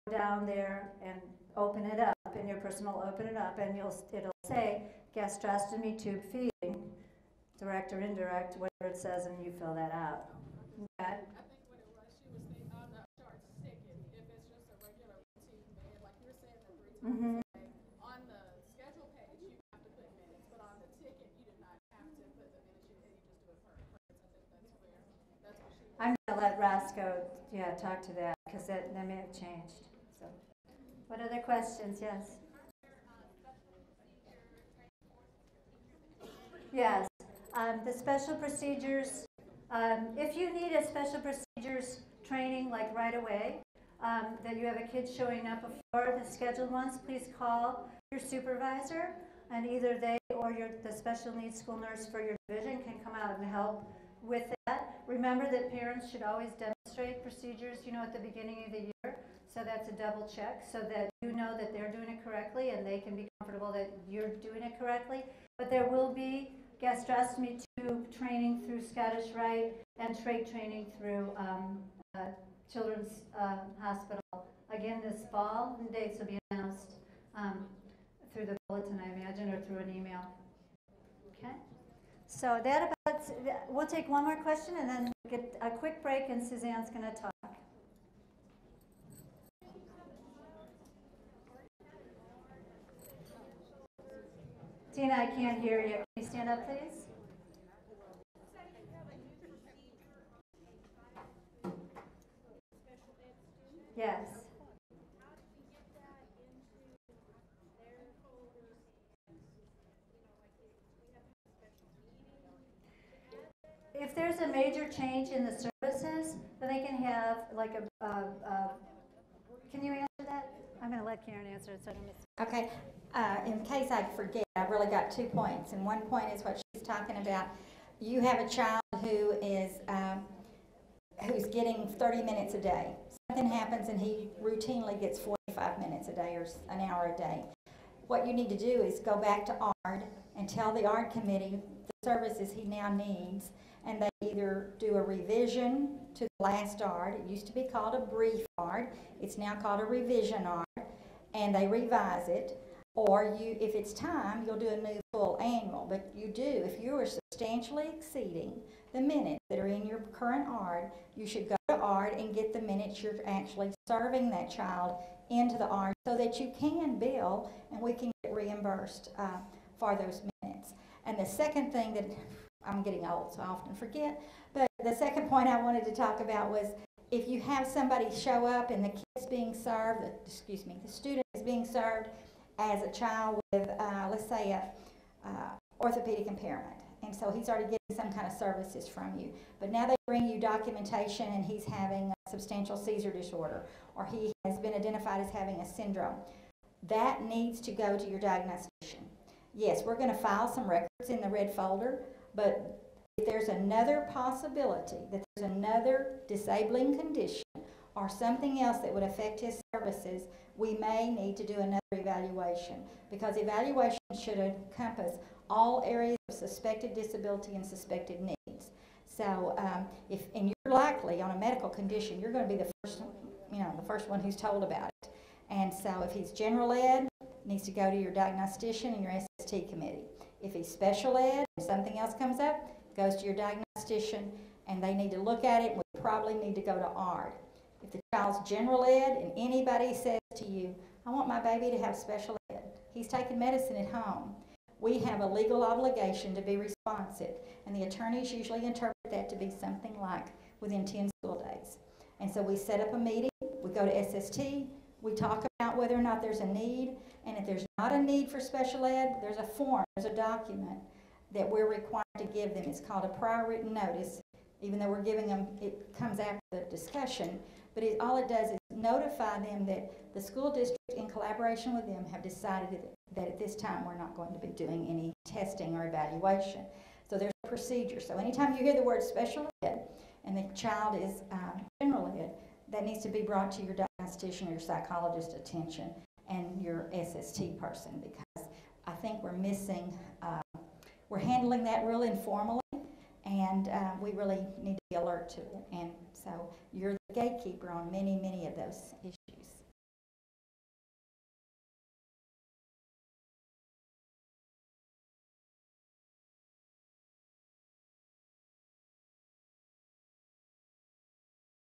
Speaker 1: Go down there and open it up, in your person will open it up, and you'll, it'll say gastrostomy tube feeding, direct or indirect, whatever it says, and you fill that out. Okay?
Speaker 5: I think what it was, she was thinking on the SHARS sticking, if it's just a regular routine med, like you're saying the three times
Speaker 1: Mhm.
Speaker 5: a day. On the schedule page, you have to put minutes, but on the ticket, you do not have to put the minutes, you, you just do it per occurrence. I think that's where, that's what she was.
Speaker 1: I'm gonna let Roscoe, yeah, talk to that, because that, that may have changed, so. What other questions, yes? Yes, um, the special procedures, um, if you need a special procedures training like right away, um, that you have a kid showing up before the scheduled ones, please call your supervisor, and either they or your, the special needs school nurse for your division can come out and help with that. Remember that parents should always demonstrate procedures, you know, at the beginning of the year, so that's a double check, so that you know that they're doing it correctly and they can be comfortable that you're doing it correctly. But there will be gastrostomy tube training through Scottish Rite and trach training through um, uh, Children's uh, Hospital. Again, this fall, and dates will be announced um, through the bulletin, I imagine, or through an email. So that about, we'll take one more question and then get a quick break and Suzanne's gonna talk. Tina, I can't hear you. Can you stand up, please? Yes.
Speaker 4: How do we get that into their folders and, you know, like, if we have a special meeting to that?
Speaker 1: A major change in the services, then they can have like a, can you answer that? I'm gonna let Karen answer it, so I don't miss.
Speaker 2: Okay, uh, in case I forget, I've really got two points, and one point is what she's talking about. You have a child who is, um, who's getting thirty minutes a day. Something happens and he routinely gets forty-five minutes a day or an hour a day. What you need to do is go back to ARD and tell the ARD committee the services he now needs, and they either do a revision to the last ARD. it used to be called a brief ARD. it's now called a revision ARD, and they revise it, or you, if it's time, you'll do a new full annual. But you do, if you are substantially exceeding the minutes that are in your current ARD, you should go to ARD and get the minutes you're actually serving that child into the ARD so that you can bill and we can get reimbursed uh, for those minutes. And the second thing that, I'm getting old, so I often forget, but the second point I wanted to talk about was if you have somebody show up and the kid's being served, excuse me, the student is being served as a child with, uh, let's say, a uh, orthopedic impairment, and so he's already getting some kind of services from you. But now they bring you documentation and he's having a substantial seizure disorder, or he has been identified as having a syndrome. That needs to go to your diagnostician. Yes, we're going to file some records in the red folder, but if there's another possibility that there's another disabling condition or something else that would affect his services, we may need to do another evaluation because evaluation should encompass all areas of suspected disability and suspected needs. So, um, if and you're likely on a medical condition, you're going to be the first, you know, the first one who's told about it. And so, if he's general ed, needs to go to your diagnostician and your SST committee. If he's special ed and something else comes up, goes to your diagnostician and they need to look at it. We probably need to go to ARD. If the child's general ed and anybody says to you, I want my baby to have special ed, he's taking medicine at home, we have a legal obligation to be responsive. And the attorneys usually interpret that to be something like within 10 school days. And so we set up a meeting, we go to SST, we talk about whether or not there's a need, and if there's not a need for special ed, there's a form, there's a document that we're required to give them. It's called a prior written notice, even though we're giving them, it comes after the discussion. But it, all it does is notify them that the school district, in collaboration with them, have decided that, at this time we're not going to be doing any testing or evaluation. So there's a procedure. So anytime you hear the word special ed and the child is um, general ed, that needs to be brought to your diagnostician or your psychologist attention and your SST person because I think we're missing, uh, we're handling that real informally and uh, we really need to be alert to it. And so you're the gatekeeper on many, many of those issues.